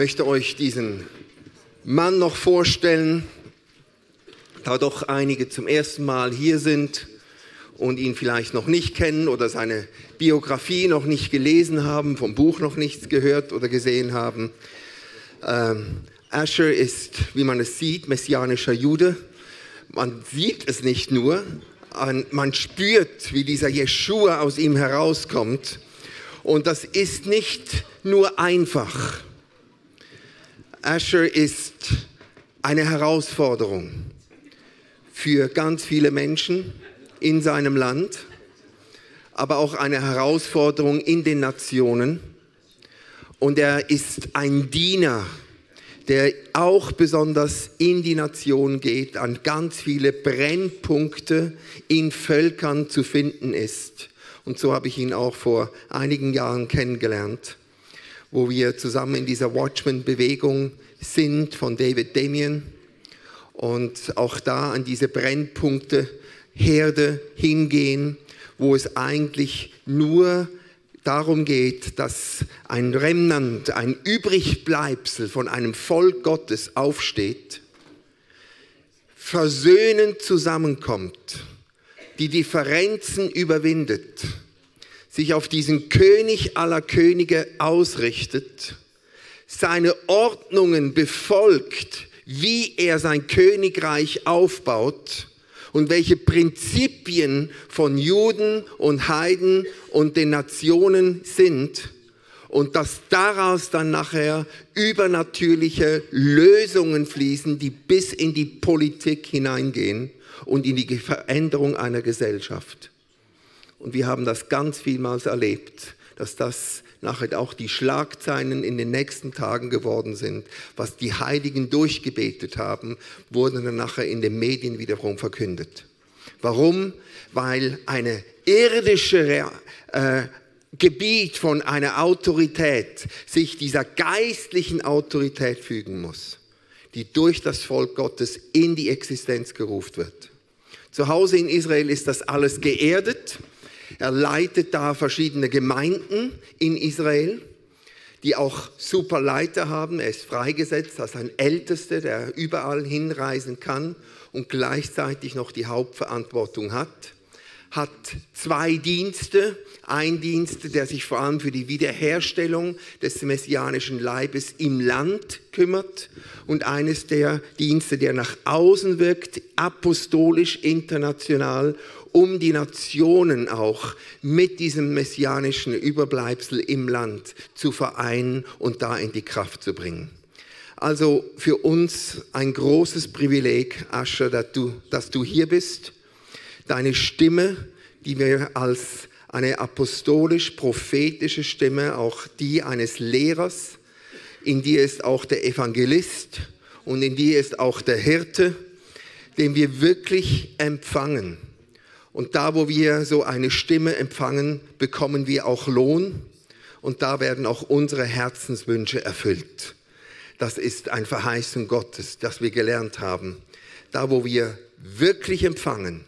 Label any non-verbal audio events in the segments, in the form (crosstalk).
möchte euch diesen Mann noch vorstellen, da doch einige zum ersten Mal hier sind und ihn vielleicht noch nicht kennen oder seine Biografie noch nicht gelesen haben, vom Buch noch nichts gehört oder gesehen haben. Ähm, Asher ist, wie man es sieht, messianischer Jude. Man sieht es nicht nur, man spürt, wie dieser Jeshua aus ihm herauskommt. Und das ist nicht nur einfach. Asher ist eine Herausforderung für ganz viele Menschen in seinem Land, aber auch eine Herausforderung in den Nationen. Und er ist ein Diener, der auch besonders in die Nation geht, an ganz viele Brennpunkte in Völkern zu finden ist. Und so habe ich ihn auch vor einigen Jahren kennengelernt, wo wir zusammen in dieser Watchman-Bewegung sind von David Damien. Und auch da an diese Brennpunkte Herde hingehen, wo es eigentlich nur darum geht, dass ein Remnant, ein Übrigbleibsel von einem Volk Gottes aufsteht, versöhnend zusammenkommt, die Differenzen überwindet, sich auf diesen König aller Könige ausrichtet, seine Ordnungen befolgt, wie er sein Königreich aufbaut und welche Prinzipien von Juden und Heiden und den Nationen sind und dass daraus dann nachher übernatürliche Lösungen fließen, die bis in die Politik hineingehen und in die Veränderung einer Gesellschaft. Und wir haben das ganz vielmals erlebt, dass das nachher auch die Schlagzeilen in den nächsten Tagen geworden sind. Was die Heiligen durchgebetet haben, wurde dann nachher in den Medien wiederum verkündet. Warum? Weil eine irdische äh, Gebiet von einer Autorität sich dieser geistlichen Autorität fügen muss, die durch das Volk Gottes in die Existenz gerufen wird. Zu Hause in Israel ist das alles geerdet. Er leitet da verschiedene Gemeinden in Israel, die auch super Leiter haben. Er ist freigesetzt als ein Ältester, der überall hinreisen kann und gleichzeitig noch die Hauptverantwortung hat hat zwei Dienste. Ein Dienst, der sich vor allem für die Wiederherstellung des messianischen Leibes im Land kümmert und eines der Dienste, der nach außen wirkt, apostolisch, international um die Nationen auch mit diesem messianischen Überbleibsel im Land zu vereinen und da in die Kraft zu bringen. Also für uns ein großes Privileg, Ascher, dass du, dass du hier bist. Deine Stimme, die wir als eine apostolisch-prophetische Stimme, auch die eines Lehrers, in dir ist auch der Evangelist und in dir ist auch der Hirte, den wir wirklich empfangen. Und da, wo wir so eine Stimme empfangen, bekommen wir auch Lohn. Und da werden auch unsere Herzenswünsche erfüllt. Das ist ein Verheißung Gottes, das wir gelernt haben. Da, wo wir wirklich empfangen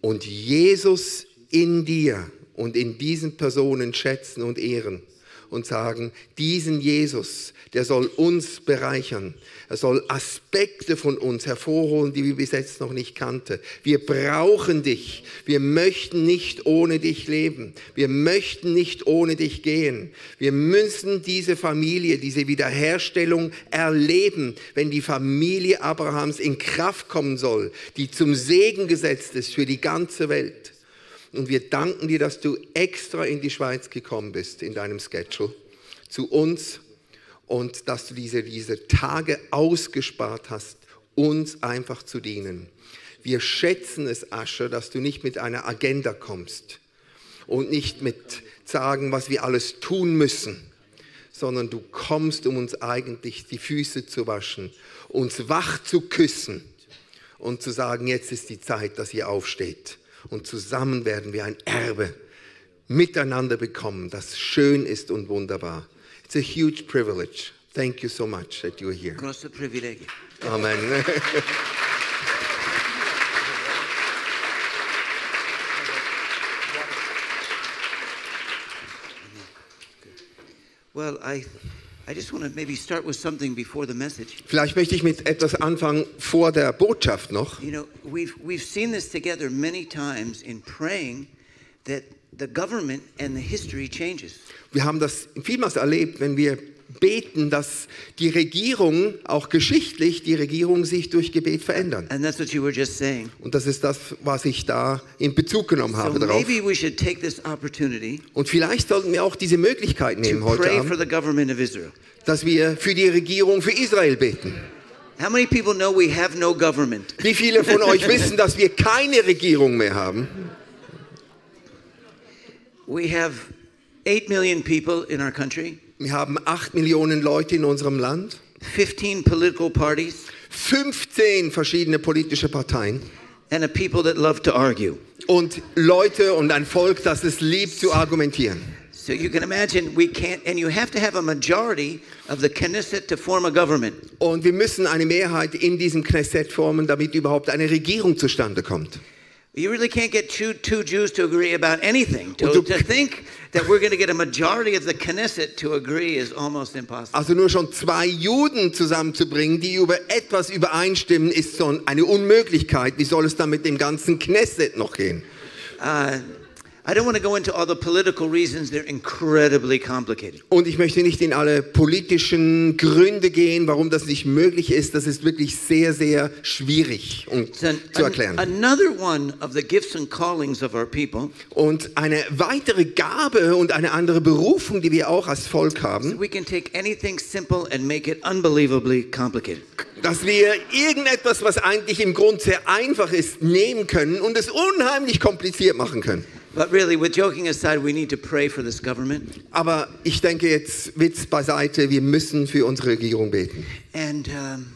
und Jesus in dir und in diesen Personen schätzen und ehren, und sagen, diesen Jesus, der soll uns bereichern. Er soll Aspekte von uns hervorholen, die wir bis jetzt noch nicht kannten. Wir brauchen dich. Wir möchten nicht ohne dich leben. Wir möchten nicht ohne dich gehen. Wir müssen diese Familie, diese Wiederherstellung erleben, wenn die Familie Abrahams in Kraft kommen soll, die zum Segen gesetzt ist für die ganze Welt. Und wir danken dir, dass du extra in die Schweiz gekommen bist in deinem Schedule zu uns und dass du diese, diese Tage ausgespart hast, uns einfach zu dienen. Wir schätzen es, Ascher, dass du nicht mit einer Agenda kommst und nicht mit sagen, was wir alles tun müssen, sondern du kommst, um uns eigentlich die Füße zu waschen, uns wach zu küssen und zu sagen, jetzt ist die Zeit, dass ihr aufsteht und zusammen werden wir ein Erbe miteinander bekommen, das schön ist und wunderbar. It's a huge privilege. Thank you so much that you're here. Große Privileg. Amen. Well, I, Vielleicht möchte ich mit etwas anfangen vor der Botschaft noch. You know, we've we've seen this together many times in praying that the government and the history changes. Wir haben das vielmals erlebt, wenn wir beten, dass die Regierung, auch geschichtlich, die Regierung sich durch Gebet verändern. And that's what you were just saying. Und das ist das, was ich da in Bezug genommen So habe darauf. maybe we should take this opportunity Und vielleicht sollten wir auch diese Möglichkeit nehmen to heute pray for the government of Israel. dass wir für die Regierung für Israel beten. How many people know we have no government? Wie viele von euch (laughs) wissen, dass wir keine Regierung mehr haben? We have 8 million people in our country, Wir haben acht Millionen Leute in unserem Land, 15 political parties, 15 verschiedene politische Parteien and a people that love to argue. und Leute und ein Volk, das es liebt zu argumentieren. So you can imagine we can't, and you have to have a majority of the Knesset to form a government. Und wir müssen eine Mehrheit in diesem Knesset formen, damit überhaupt eine Regierung zustande kommt. You really can't get two, two Jews to agree about anything. To, du- to think that we're going to get a majority of the Knesset to agree is almost impossible. Also nur schon zwei Juden zusammenzubringen, die über etwas übereinstimmen, ist so eine Unmöglichkeit. Wie soll es dann mit dem ganzen Knesset noch gehen? Uh, I don't want to go into all the political reasons, they're incredibly complicated. Und ich möchte nicht in alle politischen Gründe gehen, warum das nicht möglich ist. Das ist wirklich sehr, sehr schwierig um zu erklären. another one of the gifts and callings of our people, Und eine weitere Gabe und eine andere Berufung, die wir auch als Volk haben, we can take anything simple and make it unbelievably complicated. dass wir irgendetwas, was eigentlich im Grund sehr einfach ist, nehmen können und es unheimlich kompliziert machen können. But really, with joking aside, we need to pray for this government. Aber ich denke jetzt Witz beiseite, wir müssen für unsere Regierung beten. And um,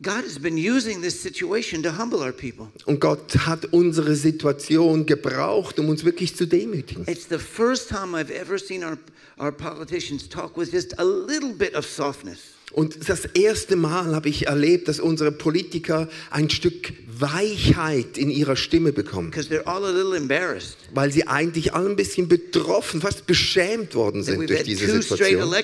God has been using this situation to humble our people. Und Gott hat unsere Situation gebraucht, um uns wirklich zu demütigen. It's the first time I've ever seen our, our politicians talk with just a little bit of softness. Und das erste Mal habe ich erlebt, dass unsere Politiker ein Stück Weichheit in ihrer Stimme bekommen, weil sie eigentlich alle ein bisschen betroffen, fast beschämt worden sind durch diese Situation.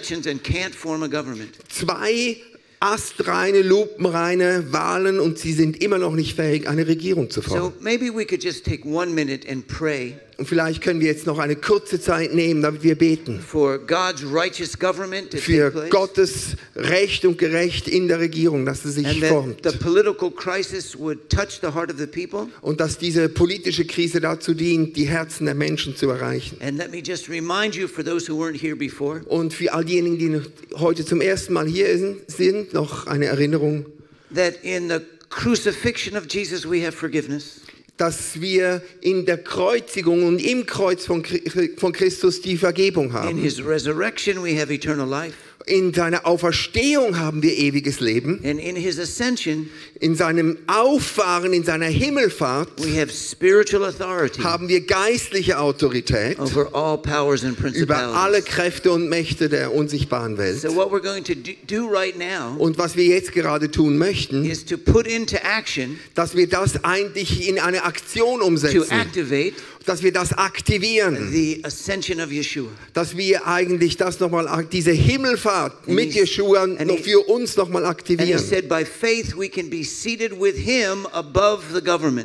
Zwei astreine, lupenreine Wahlen und sie sind immer noch nicht fähig, eine Regierung zu formen. So maybe we could just take one minute and pray Und vielleicht können wir jetzt noch eine kurze Zeit nehmen, damit wir beten. for God's righteous government Für. Gottes Recht und Gerecht in der Regierung, dass es sich and formt. the political crisis would touch the heart of the people. Und dass diese politische Krise dazu dient, die Herzen der Menschen zu erreichen. And let me just remind you, for those who weren't here before, Und für all diejenigen, die heute zum ersten Mal hier sind, sind, noch eine Erinnerung, that in the crucifixion of Jesus we have forgiveness. Dass wir in der Kreuzigung und im Kreuz von Chri- von Christus die Vergebung In haben. his resurrection we have eternal life. In seiner Auferstehung haben wir ewiges Leben. And in his ascension In seinem Auffahren, in seiner Himmelfahrt we have spiritual authority haben wir geistliche Autorität over all powers and über alle. Kräfte und Mächte der unsichtbaren Welt. So what we're going to do, right now Und was wir jetzt gerade tun möchten, is to put into action, dass wir das eigentlich in eine Aktion to umsetzen, activate dass wir das aktivieren, the ascension of Yeshua. dass wir eigentlich das nochmal, diese Himmelfahrt And mit Yeshua and noch he- für uns nochmal aktivieren. said.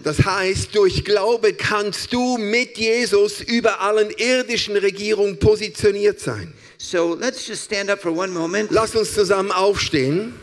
Das heißt, durch Glaube kannst du mit Jesus über allen irdischen Regierungen positioniert sein. So let's just stand up for one moment. Lass uns zusammen aufstehen.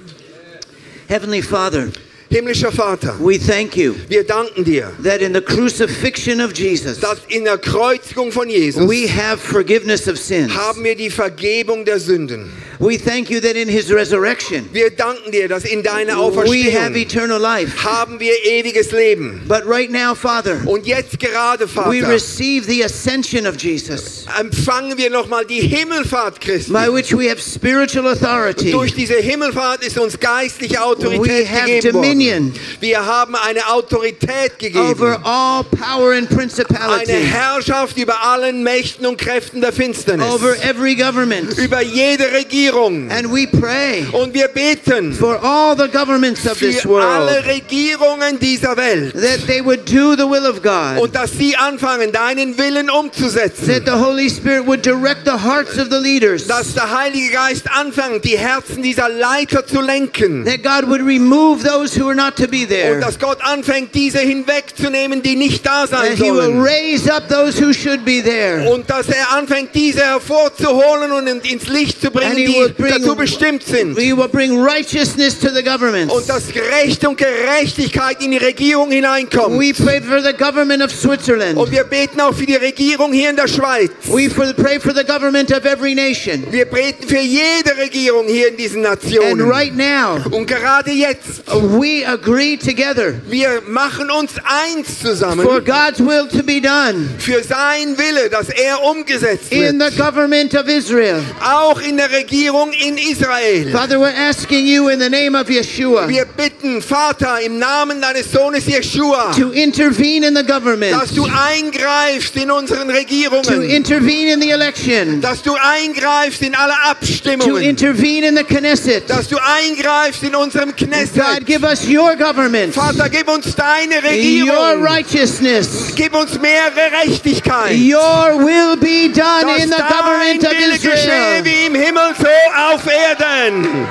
Heavenly Father, Himmlischer Vater, we thank you wir danken dir, that in the crucifixion of Jesus, dass in der Kreuzigung von Jesus we have forgiveness of sins. haben wir die Vergebung der Sünden. We thank you that in his resurrection, Wir danken dir, dass in deiner we have Auferstehung eternal life. haben wir ewiges Leben. But right now, Father, Und jetzt gerade, we Vater, receive the ascension of Jesus, empfangen wir nochmal die Himmelfahrt Christi. by which we have spiritual authority. Durch diese Himmelfahrt ist uns geistliche We Autorität have gegeben dominion. Wir haben eine Autorität gegeben. Over all power and Eine principality, Herrschaft über allen Mächten und Kräften der Finsternis. over every government, über jede Regierung. And we pray Und wir beten for all the governments of this für alle world Regierungen dieser Welt. that they would do the will of God. Und dass sie anfangen, deinen Willen umzusetzen. That the Holy Spirit would direct the hearts of the leaders. Dass der Heilige Geist anfängt, die Herzen dieser Leiter zu lenken. That God would remove those who are not to be Und dass Gott anfängt, diese hinwegzunehmen, die nicht da sein And He will sollen. raise up those who should be there. Und dass er anfängt, diese hervorzuholen und ins Licht zu bringen, And he die bring- dazu bestimmt sind. We will bring righteousness to the governments. Und dass Recht und Gerechtigkeit in die Regierung hineinkommt. We pray for the government of Switzerland. Und wir beten auch für die Regierung hier in der Schweiz. We pray for the government of every nation. Wir beten für jede Regierung hier in diesen And Nationen. right now, Und gerade jetzt, we agree together wir machen uns eins for zusammen God's will to be done für sein Wille, dass er umgesetzt in wird. the government of Israel. Auch in der Regierung in Israel. Father, we're asking you in the name of Yeshua Wir bitten, Vater, im Namen deines Sohnes Jeshua, to intervene in the government, dass du eingreifst in unseren to Regierungen, intervene in the election, dass du eingreifst in alle to Abstimmungen, intervene in the Knesset. dass du eingreifst in unserem God, Knesset. give us your government, Vater, gib uns deine your righteousness. Gib uns mehr Gerechtigkeit. Your will be done Dass in the government of Wille geschehe Israel. wie im Himmel, so auf Erden.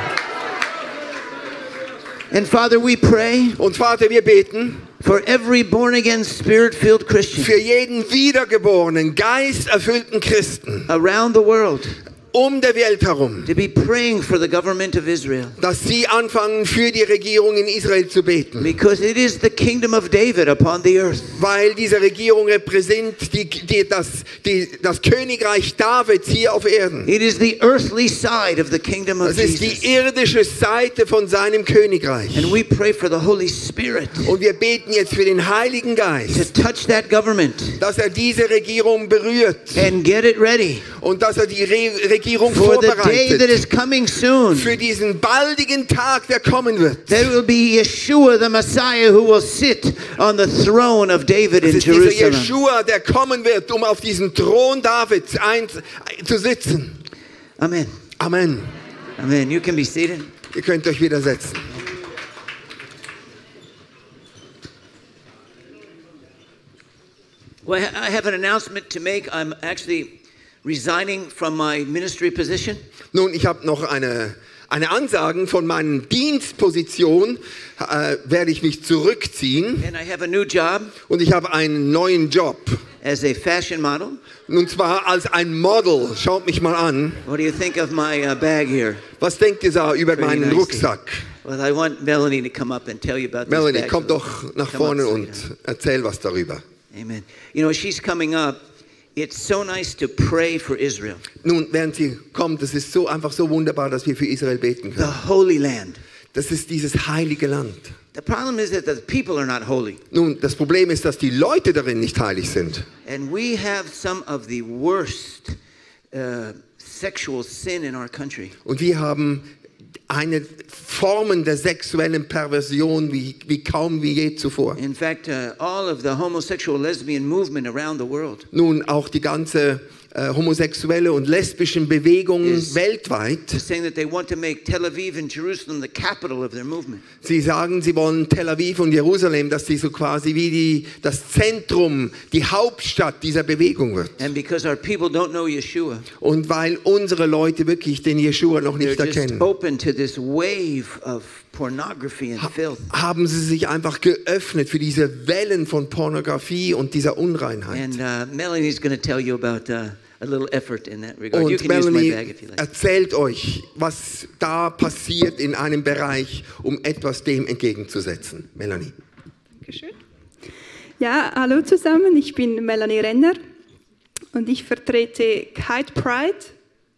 And Father, we pray Und Vater, wir beten for every born again, spirit filled Christian für jeden wiedergeborenen, geisterfüllten Christen around the world um der Welt herum, to be praying for the government of Israel dass sie anfangen, für die Regierung in Israel zu beten. because it is the kingdom of David upon the earth. Weil diese Regierung repräsentiert die, die, das, die, das Königreich Davids hier auf Erden. It is the earthly side of the kingdom of Das ist Jesus. die irdische Seite von seinem Königreich. And we pray for the Holy Spirit Und wir beten jetzt für den Heiligen to Geist, touch that government dass er diese Regierung berührt and get it ready und dass er die Re Regierung for the day that vorbereitet is coming soon. für diesen baldigen Tag, der kommen wird. There will be Yeshua, the Messiah, who will sit on the throne of David Es in ist dieser Jerusalem. Jeschua, der kommen wird, um auf diesen Thron Davids ein, zu sitzen. Amen. Amen. Amen. You can be seated. Ihr könnt euch wieder setzen. Well, I have an announcement to make. I'm actually resigning from my ministry position. Nun, ich habe noch eine, eine Ansagen von meiner Dienstposition, äh, werde ich mich zurückziehen And I have a new job und ich habe einen neuen Job. as a fashion model. Und zwar als ein Model. Schaut mich mal an. What do you think of my uh, bag here? Was denkt ihr da über Pretty meinen nice. Rucksack? Well, I want Melanie to come up and tell you about Melanie, komm doch nach Come up, vorne und erzähl was darüber. Amen. You know, she's coming up. It's so nice to pray for Israel, Nun, während sie kommt, es ist so einfach so wunderbar, dass wir für Israel beten the können. Holy Land. Das ist dieses heilige Land. The problem is that the people are not holy. Nun, das Problem ist, dass die Leute darin nicht heilig sind. And we have some of the worst uh, sexual sin in our country. Und wir haben eine Formen der sexuellen Perversion wie, wie kaum wie je zuvor. In fact, uh, all of the homosexual lesbian movement around the world Nun, auch die ganze äh, homosexuelle und lesbischen Bewegungen weltweit. Sie sagen, sie wollen Tel Aviv und Jerusalem, dass sie so quasi wie die, das Zentrum, die Hauptstadt dieser Bewegung wird. And because our people don't know Yeshua, Und weil unsere Leute wirklich den Jeschua noch nicht erkennen, filth. haben sie sich einfach geöffnet für diese Wellen von Pornografie und dieser Unreinheit. And uh, Melanie's going to tell you about uh, a little effort in that regard. You Und can use my Melanie bag if you like. erzählt euch, was da passiert in einem Bereich, um etwas dem entgegenzusetzen. Melanie. Dankeschön. Ja, hallo zusammen, ich bin Melanie Renner und ich vertrete Kite Pride,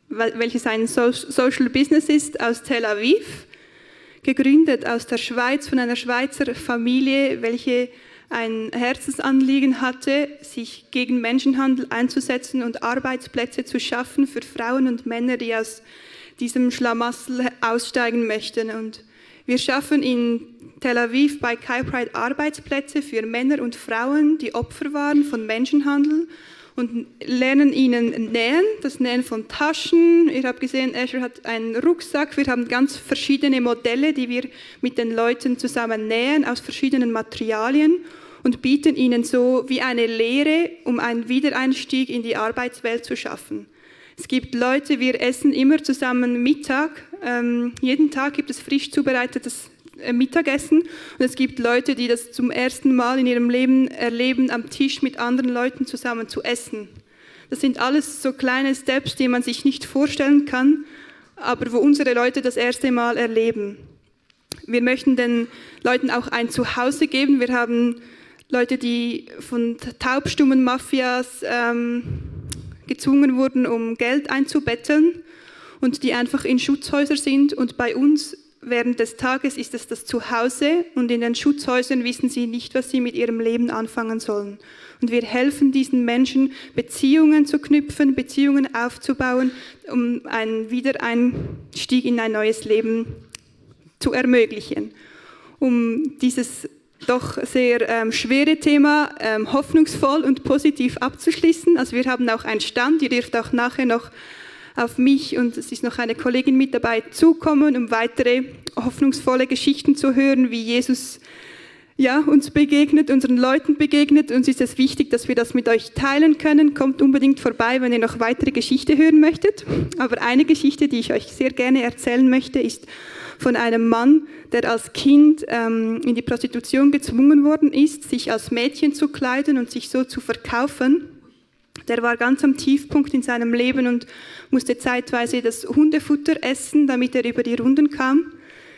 wel- welches ein so Social Business ist aus Tel Aviv, gegründet aus der Schweiz von einer Schweizer Familie, welche ein Herzensanliegen hatte, sich gegen Menschenhandel einzusetzen und Arbeitsplätze zu schaffen für Frauen und Männer, die aus diesem Schlamassel aussteigen möchten. Und wir schaffen in Tel Aviv bei Kai Pride Arbeitsplätze für Männer und Frauen, die Opfer waren von Menschenhandel und lernen ihnen nähen, das Nähen von Taschen. Ihr habt gesehen, Azure hat einen Rucksack. Wir haben ganz verschiedene Modelle, die wir mit den Leuten zusammen nähen aus verschiedenen Materialien und bieten ihnen so wie eine Lehre, um einen Wiedereinstieg in die Arbeitswelt zu schaffen. Es gibt Leute, wir essen immer zusammen Mittag. Ähm, jeden Tag gibt es frisch zubereitetes Mittagessen. Und es gibt Leute, die das zum ersten Mal in ihrem Leben erleben, am Tisch mit anderen Leuten zusammen zu essen. Das sind alles so kleine Steps, die man sich nicht vorstellen kann, aber wo unsere Leute das erste Mal erleben. Wir möchten den Leuten auch ein Zuhause geben. Wir haben Leute, die von taubstummen Mafias ähm, gezwungen wurden, um Geld einzubetteln und die einfach in Schutzhäusern sind und bei uns während des Tages ist es das Zuhause und in den Schutzhäusern wissen sie nicht, was sie mit ihrem Leben anfangen sollen. Und wir helfen diesen Menschen, Beziehungen zu knüpfen, Beziehungen aufzubauen, um einen Wiedereinstieg in ein neues Leben zu ermöglichen. Um dieses doch sehr ähm, schwere Thema ähm, hoffnungsvoll und positiv abzuschließen. Also wir haben auch einen Stand, ihr dürft auch nachher noch auf mich und es ist noch eine Kollegin mit dabei zukommen, um weitere hoffnungsvolle Geschichten zu hören, wie Jesus ja, uns begegnet, unseren Leuten begegnet. Uns ist es wichtig, dass wir das mit euch teilen können. Kommt unbedingt vorbei, wenn ihr noch weitere Geschichte hören möchtet. Aber eine Geschichte, die ich euch sehr gerne erzählen möchte, ist von einem Mann, der als Kind ähm, in die Prostitution gezwungen worden ist, sich als Mädchen zu kleiden und sich so zu verkaufen. Der war ganz am Tiefpunkt in seinem Leben und musste zeitweise das Hundefutter essen, damit er über die Runden kam.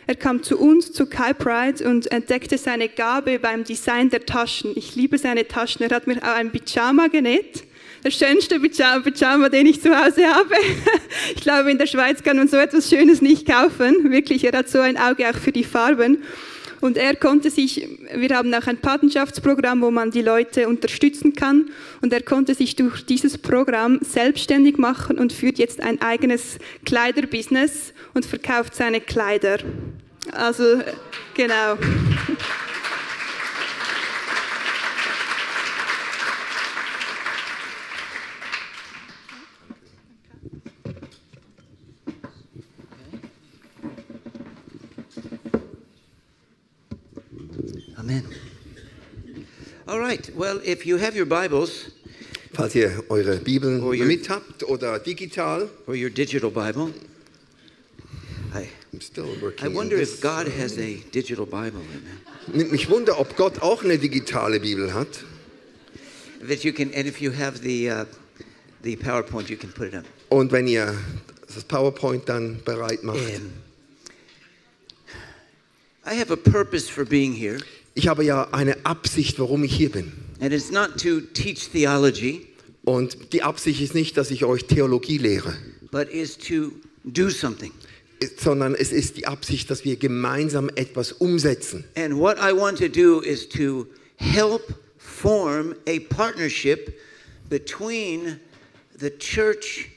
Er kam zu uns, zu Kai Pride und entdeckte seine Gabe beim Design der Taschen. Ich liebe seine Taschen. Er hat mir auch ein Pyjama genäht. Der schönste Pyjama, den ich zu Hause habe. (laughs) Ich glaube, in der Schweiz kann man so etwas Schönes nicht kaufen. Wirklich, er hat so ein Auge auch für die Farben. Und er konnte sich, wir haben auch ein Patenschaftsprogramm, wo man die Leute unterstützen kann. Und er konnte sich durch dieses Programm selbstständig machen und führt jetzt ein eigenes Kleiderbusiness und verkauft seine Kleider. Also, genau. Amen. All right. Well, if you have your Bibles Falls ihr eure Bibeln ihr- mit habt oder digital, or your digital Bible, I, I'm still working I wonder if God has a digital Bible. Amen. Mich wunder, ob Gott auch eine digitale Bibel hat. That you can, and if you have the uh, the PowerPoint, you can put it up. Und wenn ihr das PowerPoint dann bereit macht. Um, I have a purpose for being here, Ich habe ja eine Absicht, warum ich hier bin. and it's not to teach theology, Und die Absicht ist nicht, dass ich euch Theologie lehre, but is to do something. sondern es ist die Absicht, dass wir gemeinsam etwas umsetzen. And what I want to do is to help form a partnership between the church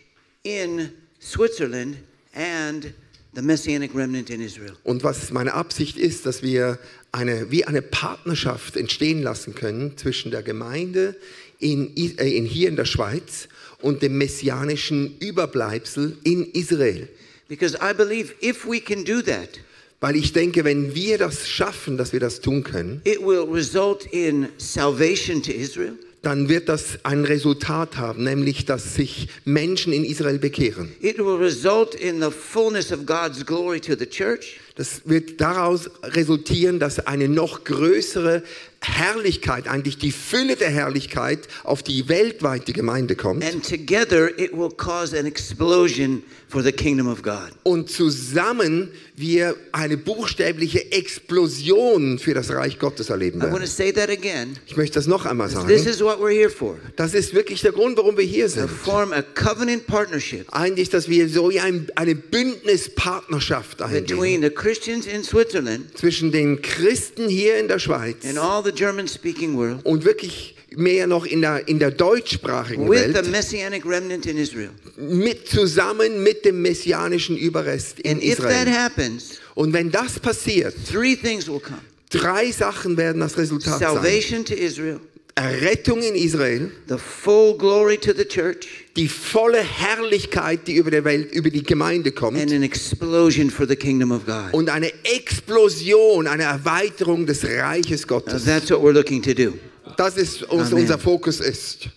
in Switzerland and the Messianic remnant in Israel. Und was meine Absicht ist, dass wir eine, wie eine Partnerschaft entstehen lassen können zwischen der Gemeinde in, äh, in, hier in der Schweiz und dem messianischen Überbleibsel in Israel. Because I believe if we can do that, Weil ich denke, wenn wir das schaffen, dass wir das tun können, it will result in salvation to Israel. dann wird das ein Resultat haben, nämlich dass sich Menschen in Israel bekehren. It will result in the fullness of God's glory to the church. Das wird daraus resultieren, dass eine noch größere Herrlichkeit, eigentlich die Fülle der Herrlichkeit auf die weltweite Gemeinde kommt. And together it will cause an explosion for the kingdom of God. Und zusammen wir eine buchstäbliche Explosion für das Reich Gottes erleben werden. say that again. Ich möchte das noch einmal This sagen. is what we're here for. Das ist wirklich der Grund, warum wir hier To sind. form a covenant partnership Eigentlich, dass wir so ein, eine Bündnispartnerschaft eingehen between the Christians in Switzerland zwischen den Christen hier in der Schweiz and all the world und wirklich mehr noch in der, in der deutschsprachigen with the Welt Messianic remnant in Israel. mit, zusammen mit dem messianischen Überrest in And if that Israel. happens, Und wenn das passiert, three things will come drei Sachen werden das Resultat sein. salvation to Israel, Errettung in Israel, the full glory to the church, die volle Herrlichkeit, die über der Welt, über die Gemeinde kommt an explosion for the kingdom of God. und eine Explosion, eine Erweiterung des Reiches Gottes. that's what we're looking to do. Das ist, was Amen. unser Fokus ist.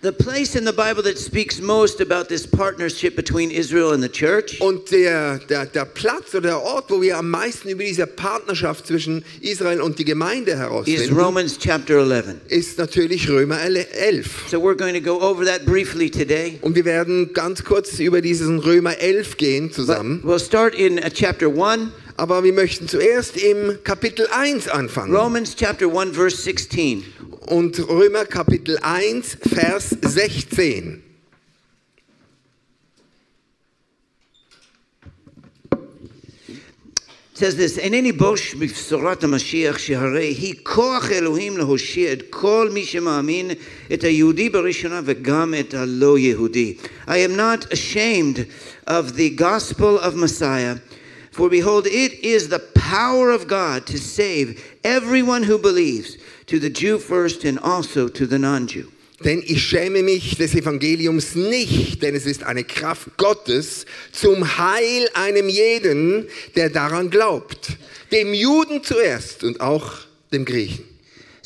The place in the Bible that speaks most about this partnership between Israel and the church Und der, der, der Platz oder der Ort, wo wir am meisten über diese Partnerschaft zwischen Israel und die Gemeinde is herausfinden, Romans chapter 11. ist natürlich Römer 11. So we're going to go over that briefly today. Und wir werden ganz kurz über diesen Römer 11 gehen But zusammen. we'll start in uh, chapter 1, Aber wir möchten zuerst im Kapitel 1 anfangen. Romans chapter 1, verse 16. Und Römer Kapitel 1, Vers 16. says this, אינני בוש בבשורת המשיח שהרי היא כוח אלוהים להושיע את כל מי שמאמין את היהודי בראשונה וגם את הלא יהודי. I am not ashamed of the gospel of Messiah, for behold, it is the power of God to save everyone who believes, to the Jew first and also to the non-Jew. Denn ich schäme mich des Evangeliums nicht, denn es ist eine Kraft Gottes zum Heil einem jeden, der daran glaubt. Dem Juden zuerst und auch dem Griechen.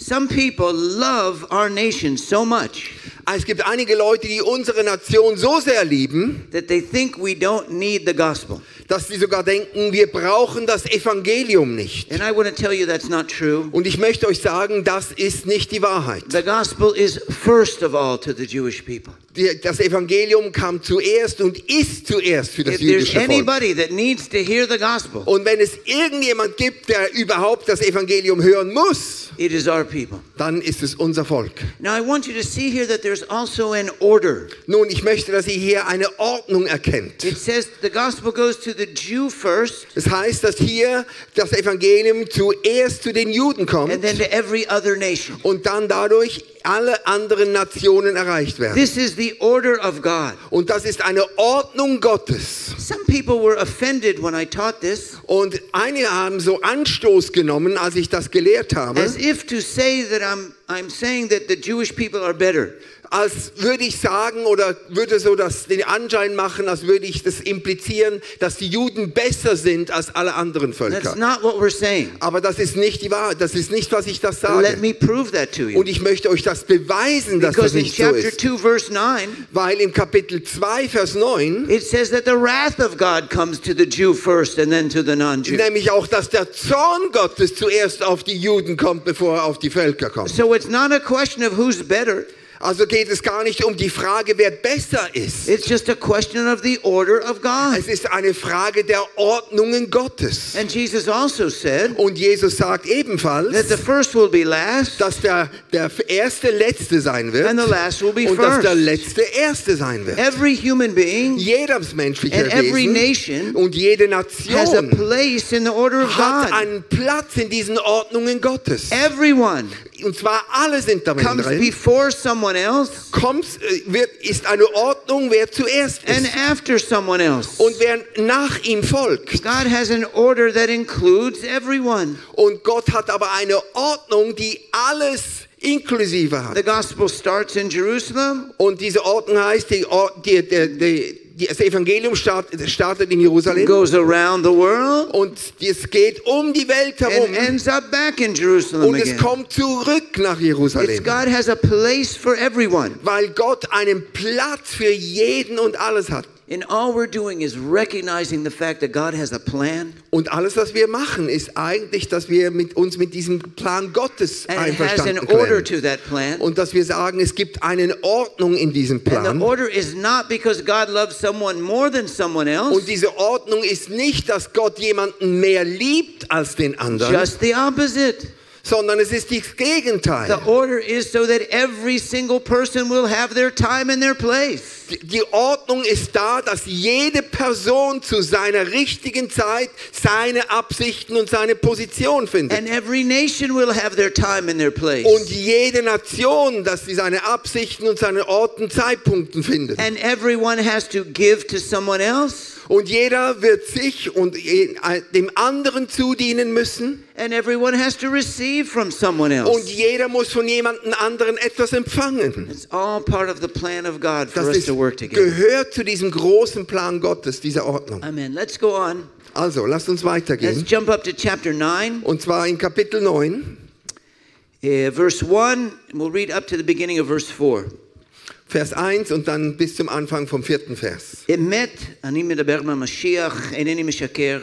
Some people love our nation so much Es gibt einige Leute, die unsere Nation so sehr lieben, that they think we don't need the gospel. dass sie sogar denken, wir brauchen das Evangelium nicht. And I want to tell you that's not true. Und ich möchte euch sagen, das ist nicht die Wahrheit. The gospel is first of all to the Jewish people. Das Evangelium kam zuerst und ist zuerst für das If jüdische Volk. anybody that needs to hear the gospel, Und wenn es irgendjemand gibt, der überhaupt das Evangelium hören muss, it is our people. dann ist es unser Volk. Now, I want you to see here that there's also an order. Nun, ich möchte, dass ihr hier eine Ordnung erkennt. It says the gospel goes to the Jew first Das heißt, dass hier das Evangelium zuerst zu den Juden kommt and then to every other nation. und dann dadurch alle anderen Nationen erreicht werden. This is the order of God. Und das ist eine Ordnung Gottes. Some people were offended when I taught this, Und einige haben so Anstoß genommen, als ich das gelehrt habe, as if to say that I'm, I'm saying that the Jewish people are better. als würde ich sagen oder würde so das, den Anschein machen, als würde ich das implizieren, dass die Juden besser sind als alle anderen That's Völker. not what we're saying. Aber das ist nicht die Wahrheit, das ist nicht, was ich das Let sage. me prove that to you. Und ich möchte euch das beweisen, dass das Because in nicht so chapter ist. 2, verse 9, Weil im Kapitel 2, Vers 9, it says that the wrath of God comes to the Jew first and then to the non Jew. nämlich auch, dass der Zorn Gottes zuerst auf die Juden kommt, bevor er auf die Völker kommt. So it's not a question of who's better, Also geht es gar nicht um die Frage, wer besser ist. it's just a question of the order of God. Es ist eine Frage der Ordnungen Gottes. And Jesus also said Und Jesus sagt that the ebenfalls, first will be last dass der, der Erste Letzte sein wird and the last will be und dass der first. Letzte Erste sein wird. Every human being Jedes menschliche and every Wesen nation und jede has a Nation place in the order of hat God. einen Platz in diesen Ordnungen Gottes. Everyone Und zwar alle sind damit comes drin. before someone else Kommt, äh, wird, ist eine Ordnung, wer zuerst and ist after someone else. und wer nach ihm folgt. God has an order that includes everyone. Und Gott hat aber eine Ordnung, die alles inklusive hat. The gospel starts in Jerusalem Und diese Ordnung heißt, die, die, die, die, das Evangelium start, startet in Jerusalem goes around the world und es geht um die Welt herum and ends up back in Jerusalem und es kommt zurück nach It's Jerusalem. God has a place for everyone. Weil Gott einen Platz für jeden und alles hat. And all we're doing is recognizing the fact that God has a plan Und alles, was wir machen, ist eigentlich, dass wir mit uns mit diesem Plan Gottes and it has an einverstanden order klären. to that plan. Und dass wir sagen, es gibt eine Ordnung in diesem Plan. order is not because God loves someone more than someone else, Und diese Ordnung ist nicht, dass Gott jemanden mehr liebt als den anderen, just the opposite. Sondern es ist das Gegenteil. The order is so that every single person will have their time and their place. Die- Ordnung ist da, dass jede Person zu seiner richtigen Zeit seine Absichten und seine Position findet. And every nation will have their time and their place. Und jede Nation, dass sie seine Absichten und seine Orten, Zeitpunkten findet. And everyone has to give to someone else. Und jeder wird sich und äh, dem anderen zudienen müssen. And everyone has to receive from someone Und else. jeder muss von jemandem anderen etwas empfangen. It's all part of the plan of God for Das us to work together. gehört zu diesem großen Plan Gottes, dieser Ordnung. Amen. Let's go on. Also, lasst uns Let's weitergehen. jump up to chapter 9, Und zwar in Kapitel 9, uh, verse 1. and We'll read up to the beginning of verse 4. Vers 1 und dann bis zum Anfang vom vierten Vers. אמת, אני מדבר מהמשיח, אינני משקר.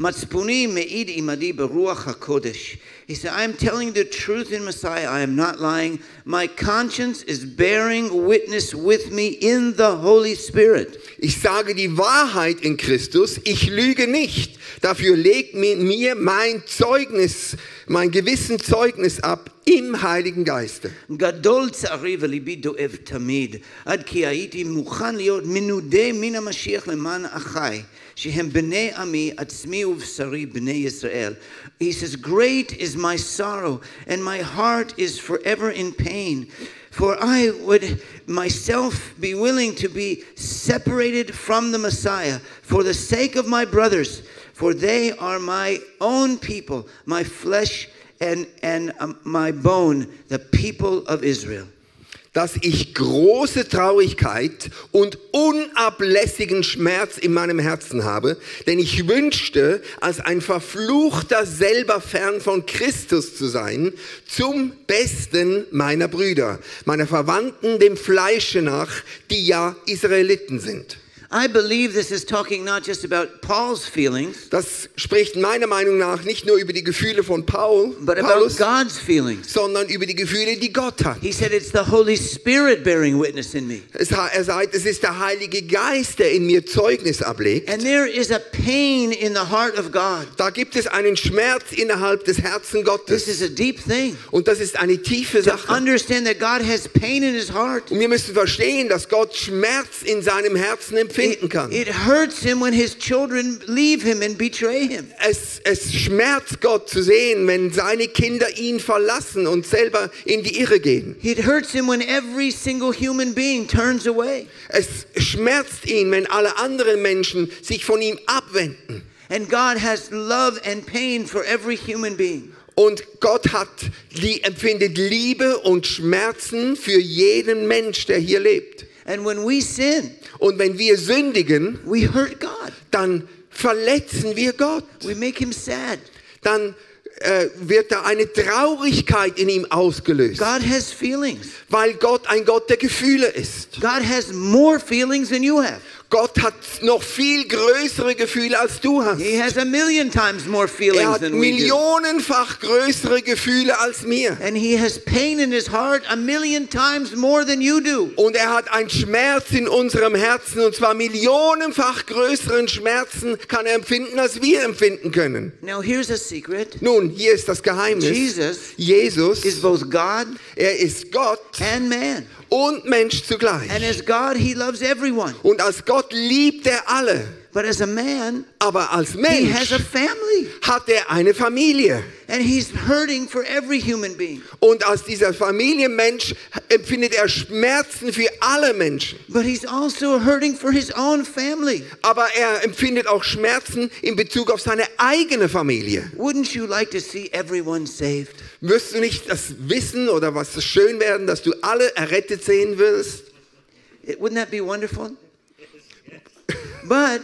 מצפוני מעיד עמדי ברוח הקודש. He said, I am telling the truth in Messiah. I am not lying. My conscience is bearing witness with me in the Holy Spirit. Ich sage die Wahrheit in Christus, ich lüge nicht. Dafür legt mir, mir mein Zeugnis, mein Gewissen Zeugnis ab im Heiligen Geiste. גדול צערי וליבי דואב תמיד, עד כי הייתי מוכן להיות מנודה מן המשיח למען אחי, שהם בני עמי, עצמי ובשרי, בני ישראל. He says, Great is my sorrow, and my heart is forever in pain. For I would myself be willing to be separated from the Messiah for the sake of my brothers, for they are my own people, my flesh and, and um, my bone, the people of Israel. dass ich große Traurigkeit und unablässigen Schmerz in meinem Herzen habe, denn ich wünschte, als ein Verfluchter selber fern von Christus zu sein, zum Besten meiner Brüder, meiner Verwandten dem Fleische nach, die ja Israeliten sind. I believe this is talking not just about Paul's feelings, Das spricht meiner Meinung nach nicht nur über die Gefühle von Paul, but about Paulus, God's feelings. sondern über die Gefühle, die Gott hat. He said, It's the Holy Spirit bearing witness in me. Es, er sagt, es ist der Heilige Geist, der in mir Zeugnis ablegt. And there is a pain in the heart of God. Da gibt es einen Schmerz innerhalb des Herzens This Gottes. is a deep thing. Und das ist eine tiefe To Sache. understand that God has pain in his heart. Und wir müssen verstehen, dass Gott Schmerz in seinem Herzen empfinden It, kann. it hurts him when his children leave him and betray him. Es, es schmerzt Gott zu sehen, wenn seine Kinder ihn verlassen und selber in die Irre gehen. It hurts him when every single human being turns away. Es schmerzt ihn, wenn alle anderen Menschen sich von ihm abwenden. And God has love and pain for every human being. Und Gott hat, empfindet Liebe und Schmerzen für jeden Mensch, der hier lebt. And when we sin, Und wenn wir sündigen, we hurt God. dann verletzen wir Gott. We make him sad. Dann äh, wird da eine Traurigkeit in ihm ausgelöst, God has feelings. weil Gott ein Gott der Gefühle ist. God has more feelings than you have. Gott hat noch viel größere Gefühle als du hast. He has a million times more Er feelings hat than we do. millionenfach größere Gefühle als mir. And he has pain in his heart a million times more than you do. Und er hat einen Schmerz in unserem Herzen und zwar millionenfach größeren Schmerzen kann er empfinden, als wir empfinden können. Now here's a secret. Nun, hier ist das Geheimnis. Jesus Jesus, is both God er ist Gott and man. Und Mensch zugleich. And as God, he loves everyone. Und als Gott liebt er alle. But as a man, Aber als he Mensch has a family. hat er eine Familie. And he's hurting for every human being. Und als dieser Familienmensch empfindet er Schmerzen für alle Menschen. But he's also hurting for his own family. Aber er empfindet auch Schmerzen in Bezug auf seine eigene Familie. Wouldn't you like to see everyone saved? Wirst du nicht das wissen oder was schön werden, dass du alle errettet sehen wirst? Wouldn't that be wonderful? But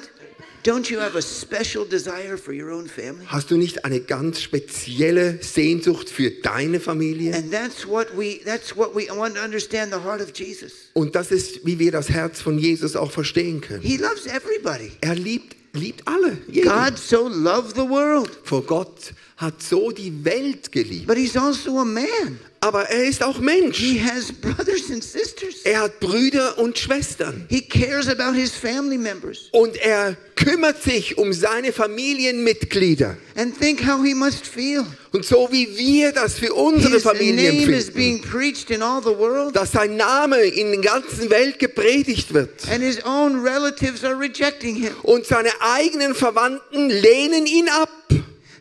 don't you have a special desire for your own family? Hast du nicht eine ganz spezielle Sehnsucht für deine Familie? And that's what we that's what we I want to understand the heart of Jesus. Und das ist, wie wir das Herz von Jesus auch verstehen können. He loves everybody. Er liebt, liebt alle. Jeden. God so loved the world, Vor Gott hat so die Welt geliebt. but he's also a man. Aber er ist auch Mensch. He has brothers and sisters. Er hat Brüder und Schwestern. He cares about his family members. Und er kümmert sich um seine Familienmitglieder. And think how he must feel. Und so wie wir das für unsere His Familie name is being preached in all the world, dass sein Name in der ganzen Welt gepredigt wird. and his own relatives are rejecting him. Und seine eigenen Verwandten lehnen ihn ab.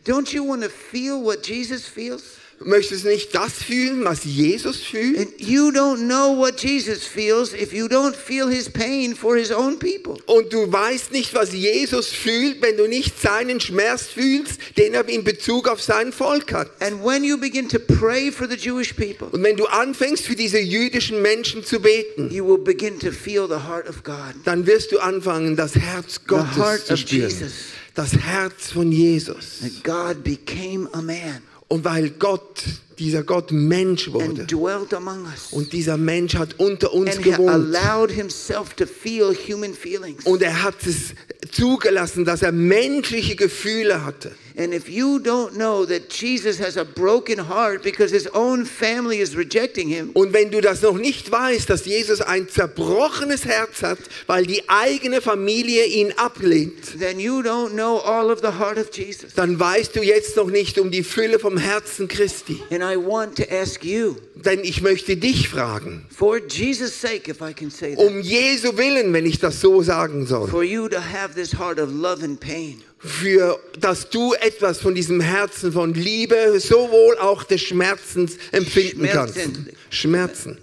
Don't you want to feel what Jesus feels? Möchtest du nicht das fühlen, was Jesus fühlt? And you don't know what Jesus feels if you don't feel his pain for his own people. Und du weißt nicht, was Jesus fühlt, wenn du nicht seinen Schmerz fühlst, den er in Bezug auf sein Volk hat. And when you begin to pray for the Jewish people, Und wenn du anfängst, für diese jüdischen Menschen zu beten, you will begin to feel the heart of God. dann wirst du anfangen, das Herz Gottes heart zu of spüren. Jesus. Das Herz von Jesus. That God became a man Und weil Gott, dieser Gott Mensch wurde. Und dieser Mensch hat unter uns And gewohnt. Und er hat es zugelassen, dass er menschliche Gefühle hatte. And if you don't know that Jesus has a broken heart because his own family is rejecting him, Und wenn du das noch nicht weißt, dass Jesus ein zerbrochenes Herz hat, weil die eigene Familie ihn ablehnt, then you don't know all of the heart of Jesus. dann weißt du jetzt noch nicht um die Fülle vom Herzen Christi. And I want to ask you, Denn ich möchte dich fragen, for Jesus' sake, if I can say that, um Jesu Willen, wenn ich das so sagen soll, for you to have this heart of love and pain, für dass du etwas von diesem Herzen von Liebe, sowohl auch des Schmerzens empfinden kannst. Schmerzen.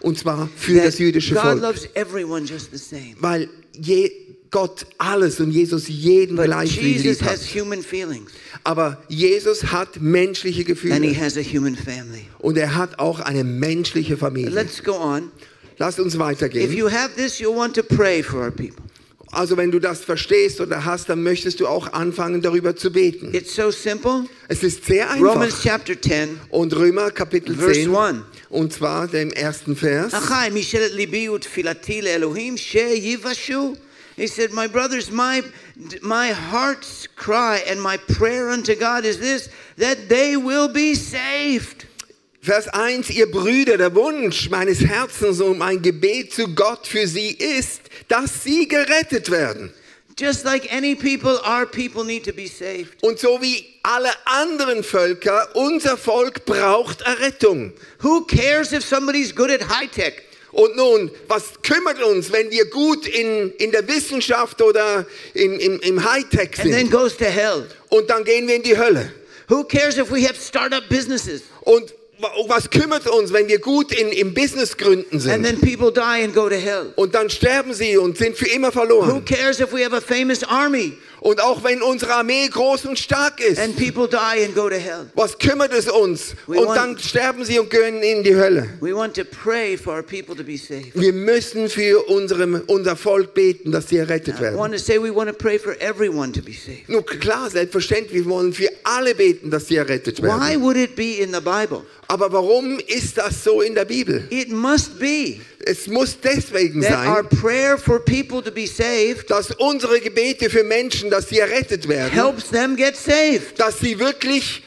Und zwar für das jüdische God Volk. loves everyone just the same. Weil je, Gott alles und Jesus jeden But gleich Jesus hat. human feelings Aber Jesus hat menschliche and he Gefühle. has a human family. Und er hat auch eine menschliche Familie. Let's go on. Lass uns If weitergehen. you have this, you'll want to pray for our people. Also wenn du das verstehst oder hast, dann möchtest du auch anfangen darüber zu beten. It's so simple. Es ist sehr einfach. Romans chapter 10. Und Römer Kapitel verse 10. 1. Und zwar dem ersten Vers. He said, My brothers, my, my heart's cry and my prayer unto God is this, that they will be saved. Vers 1, ihr Brüder, der Wunsch meines Herzens und mein Gebet zu Gott für sie ist, dass sie gerettet werden. Just like any people, our people need to be saved. Und so wie alle anderen Völker, unser Volk braucht Errettung. Who cares if somebody's good at high tech? Und nun, was kümmert uns, wenn wir gut in, in der Wissenschaft oder in, im, im Hightech and then sind goes to hell? und dann gehen wir in die Hölle? Who cares if we have startup businesses Und was kümmert uns, wenn wir gut in, im Business gründen and sind then people die and go to hell? und dann sterben sie und sind für immer Who verloren? cares if we have a famous army Und auch wenn unsere Armee groß und stark ist, and people die and go to hell? was kümmert es uns? We Und want- dann sterben sie und gehen in die Hölle. We want to pray for our people to be saved. Wir müssen für unsere, unser Volk beten, dass sie errettet I werden. want to say we want to pray for everyone to be saved. Nur klar, selbstverständlich, wir wollen für alle beten, dass sie errettet Why werden. would it be in the Bible? Aber warum ist das so in der Bibel? It must be Es muss deswegen that our sein, prayer for people to be saved dass unsere Gebete für Menschen, dass sie errettet werden, helps them get saved. dass sie wirklich,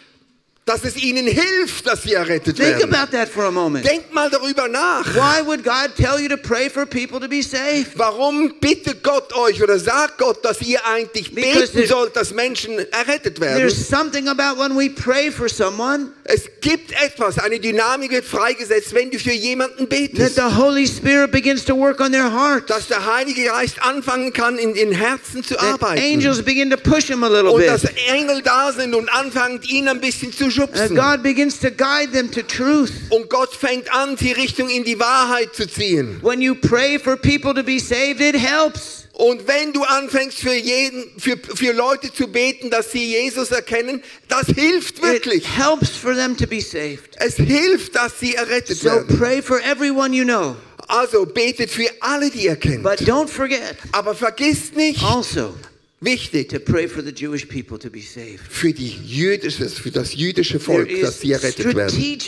dass es ihnen hilft, dass sie errettet Think werden. about that for a moment. Denkt mal darüber nach. Why would God tell you to pray for people to be saved? Warum bittet Gott euch oder sagt Gott, dass ihr eigentlich Because beten sollt, dass Menschen errettet werden? There's something about when we pray for someone Es gibt etwas, eine Dynamik wird freigesetzt, wenn du für jemanden that betest. the Holy Spirit begins to work on their heart. Dass der Heilige Geist anfangen kann, in den Herzen zu That arbeiten. angels begin to push him a little Und bit. dass Engel da sind und anfangen, ihn ein bisschen zu schubsen. God begins to guide them to truth. Und Gott fängt an, sie Richtung in die Wahrheit zu ziehen. When you pray for people to be saved, it helps. Und wenn du anfängst, für, jeden, für, für Leute zu beten, dass sie Jesus erkennen, das hilft It wirklich. helps for them to be saved. Es hilft, dass sie errettet So werden. pray for everyone you know. Also betet für alle, die ihr kennt. But don't forget Aber vergisst nicht, also wichtig, to pray for the Jewish people to be saved. für, die jüdische, für das jüdische Volk, dass sie errettet werden.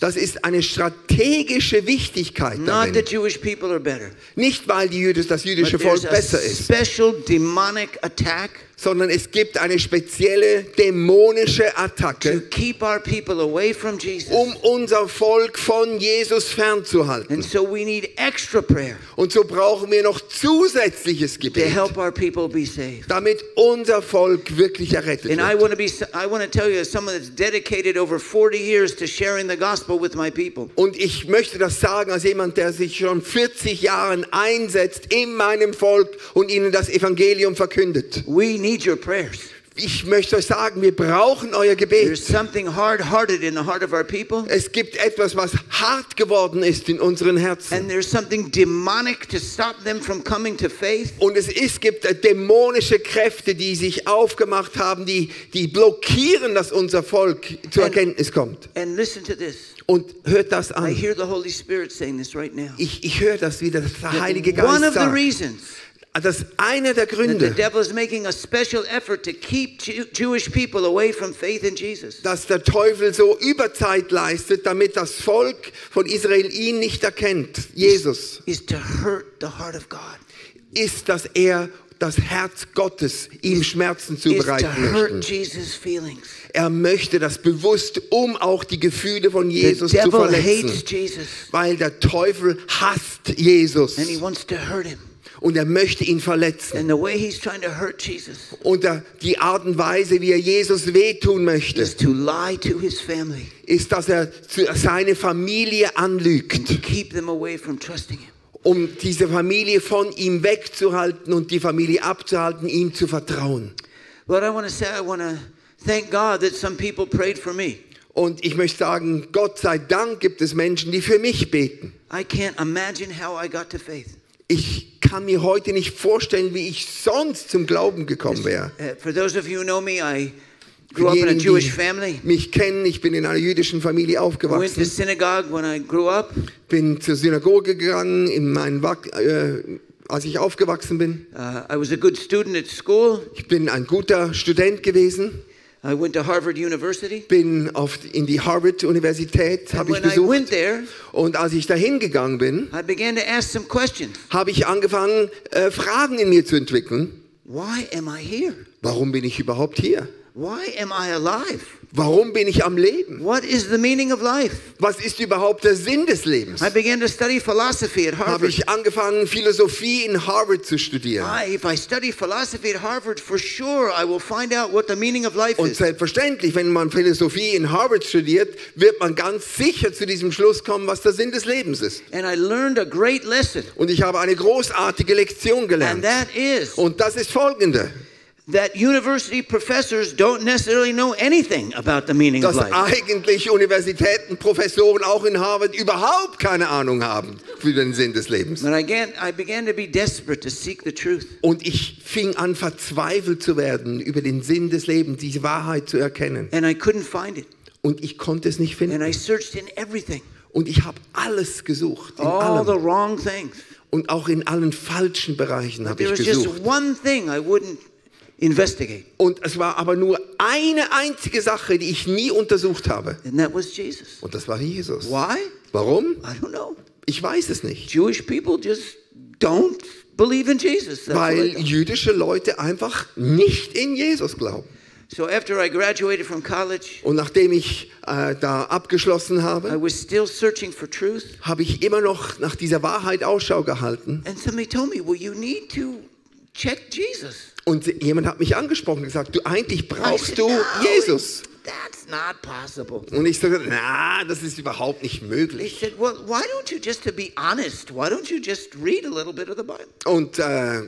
Das ist eine strategische Wichtigkeit Not the darin. Jewish people are better. Nicht, weil die Jüdis, das jüdische Volk besser ist, special demonic attack sondern es gibt eine spezielle dämonische to Attacke, keep our people away from Jesus. um unser Volk von Jesus fernzuhalten. And so we need extra prayer Und so brauchen wir noch zusätzliches to Gebet, help our people be saved. damit unser Volk wirklich errettet And I wird. want to be I want to tell you as someone that's dedicated over 40 years to sharing the gospel with my people. Und ich möchte das sagen als jemand, der sich schon 40 Jahren einsetzt in meinem Volk und ihnen das Evangelium verkündet. We need your prayers. Ich möchte euch sagen, wir brauchen euer Gebet. There's something hard-hearted in the heart of our people. Es gibt etwas, was hart geworden ist in unseren Herzen. And there's something demonic to stop them from coming to faith. Und es ist, gibt dämonische Kräfte, die sich aufgemacht haben, die, die blockieren, dass unser Volk zur And- Erkenntnis kommt. And listen to this. Und hört das I an. hear the Holy Spirit saying this right now. Ich, ich höre das wieder, dass der Heilige One Geist of the sagt. reasons Das einer der Gründe, dass der Teufel so Überzeit leistet, damit das Volk von Israel ihn nicht erkennt, Jesus, ist, dass er das Herz Gottes ihm Schmerzen zubereiten hurt möchte. Jesus' feelings. Er möchte das bewusst, um auch die Gefühle von Jesus zu verletzen. Weil der Teufel hasst Jesus and he wants to hurt him. Und er möchte ihn verletzen. And the way he's trying to hurt Jesus Und die Art und Weise, wie er Jesus wehtun möchte, is to lie to his family ist, dass er seine Familie anlügt. to keep them away from trusting him. um diese Familie von ihm wegzuhalten und die Familie abzuhalten, ihm zu vertrauen. But I want to say, I want to thank God that some people prayed for me. Und ich möchte sagen, Gott sei Dank gibt es Menschen, die für mich beten. I can't imagine how I got to faith. Ich kann mir heute nicht vorstellen, wie ich sonst zum Glauben gekommen wäre. Uh, for those of you who know me, I Für grew up in a diejenigen, Jewish die family. mich kennen, ich bin in einer jüdischen Familie I went to aufgewachsen, synagogue when I grew up. bin zur Synagoge gegangen, in meinen äh, als ich aufgewachsen bin. Uh, I was a good student at school. Ich bin ein guter Student gewesen, I went to Harvard University. bin auf, in die Harvard-Universität, And habe ich when I went besucht. there, Und als ich dahin gegangen bin, I began to ask some questions. habe ich angefangen, äh, Fragen in mir zu entwickeln. Why am I here? Warum bin ich überhaupt hier? Why am I alive? Warum bin ich am Leben? What is the meaning of life? Was ist überhaupt der Sinn des Lebens? I began to study philosophy at Habe Harvard. ich angefangen, Philosophie in Harvard zu studieren. I, if I study philosophy at Harvard, for sure I will find out what the meaning of life Und is. selbstverständlich, wenn man Philosophie in Harvard studiert, wird man ganz sicher zu diesem Schluss kommen, was der Sinn des Lebens ist. And I learned a great lesson, Und ich habe eine großartige Lektion and gelernt. that is Und das ist folgende, that university professors don't necessarily know anything about the meaning of dass life. eigentlich Universitätenprofessoren auch in Harvard überhaupt keine Ahnung haben für den Sinn des Lebens. But I began, I began to be desperate to seek the truth. Und ich fing an, verzweifelt zu werden über den Sinn des Lebens, diese Wahrheit zu erkennen. And I couldn't find it. Und ich konnte es nicht And finden. I searched in everything, Und ich habe alles gesucht, in all the allem. wrong things. Und auch in allen falschen Bereichen habe There ich was just gesucht. one thing I wouldn't investigate, Und es war aber nur eine einzige Sache, die ich nie untersucht habe. and that was Jesus. Und das war Jesus. Why? Warum? I don't know. Ich weiß es nicht. Jewish people just don't believe in Jesus. That's Weil jüdische Leute einfach nicht in Jesus glauben. So after I graduated from college, Und nachdem ich äh, da abgeschlossen I habe, was still searching for truth. habe ich immer noch nach dieser Wahrheit Ausschau gehalten. And somebody told me, well, you need to check Jesus. Und jemand hat mich angesprochen und gesagt, du eigentlich brauchst du "No, Jesus. That's not possible. Und ich sagte, na, das ist überhaupt nicht They möglich. said, well, why don't you just to be honest? Why don't you just read a little bit of the Bible? Und äh,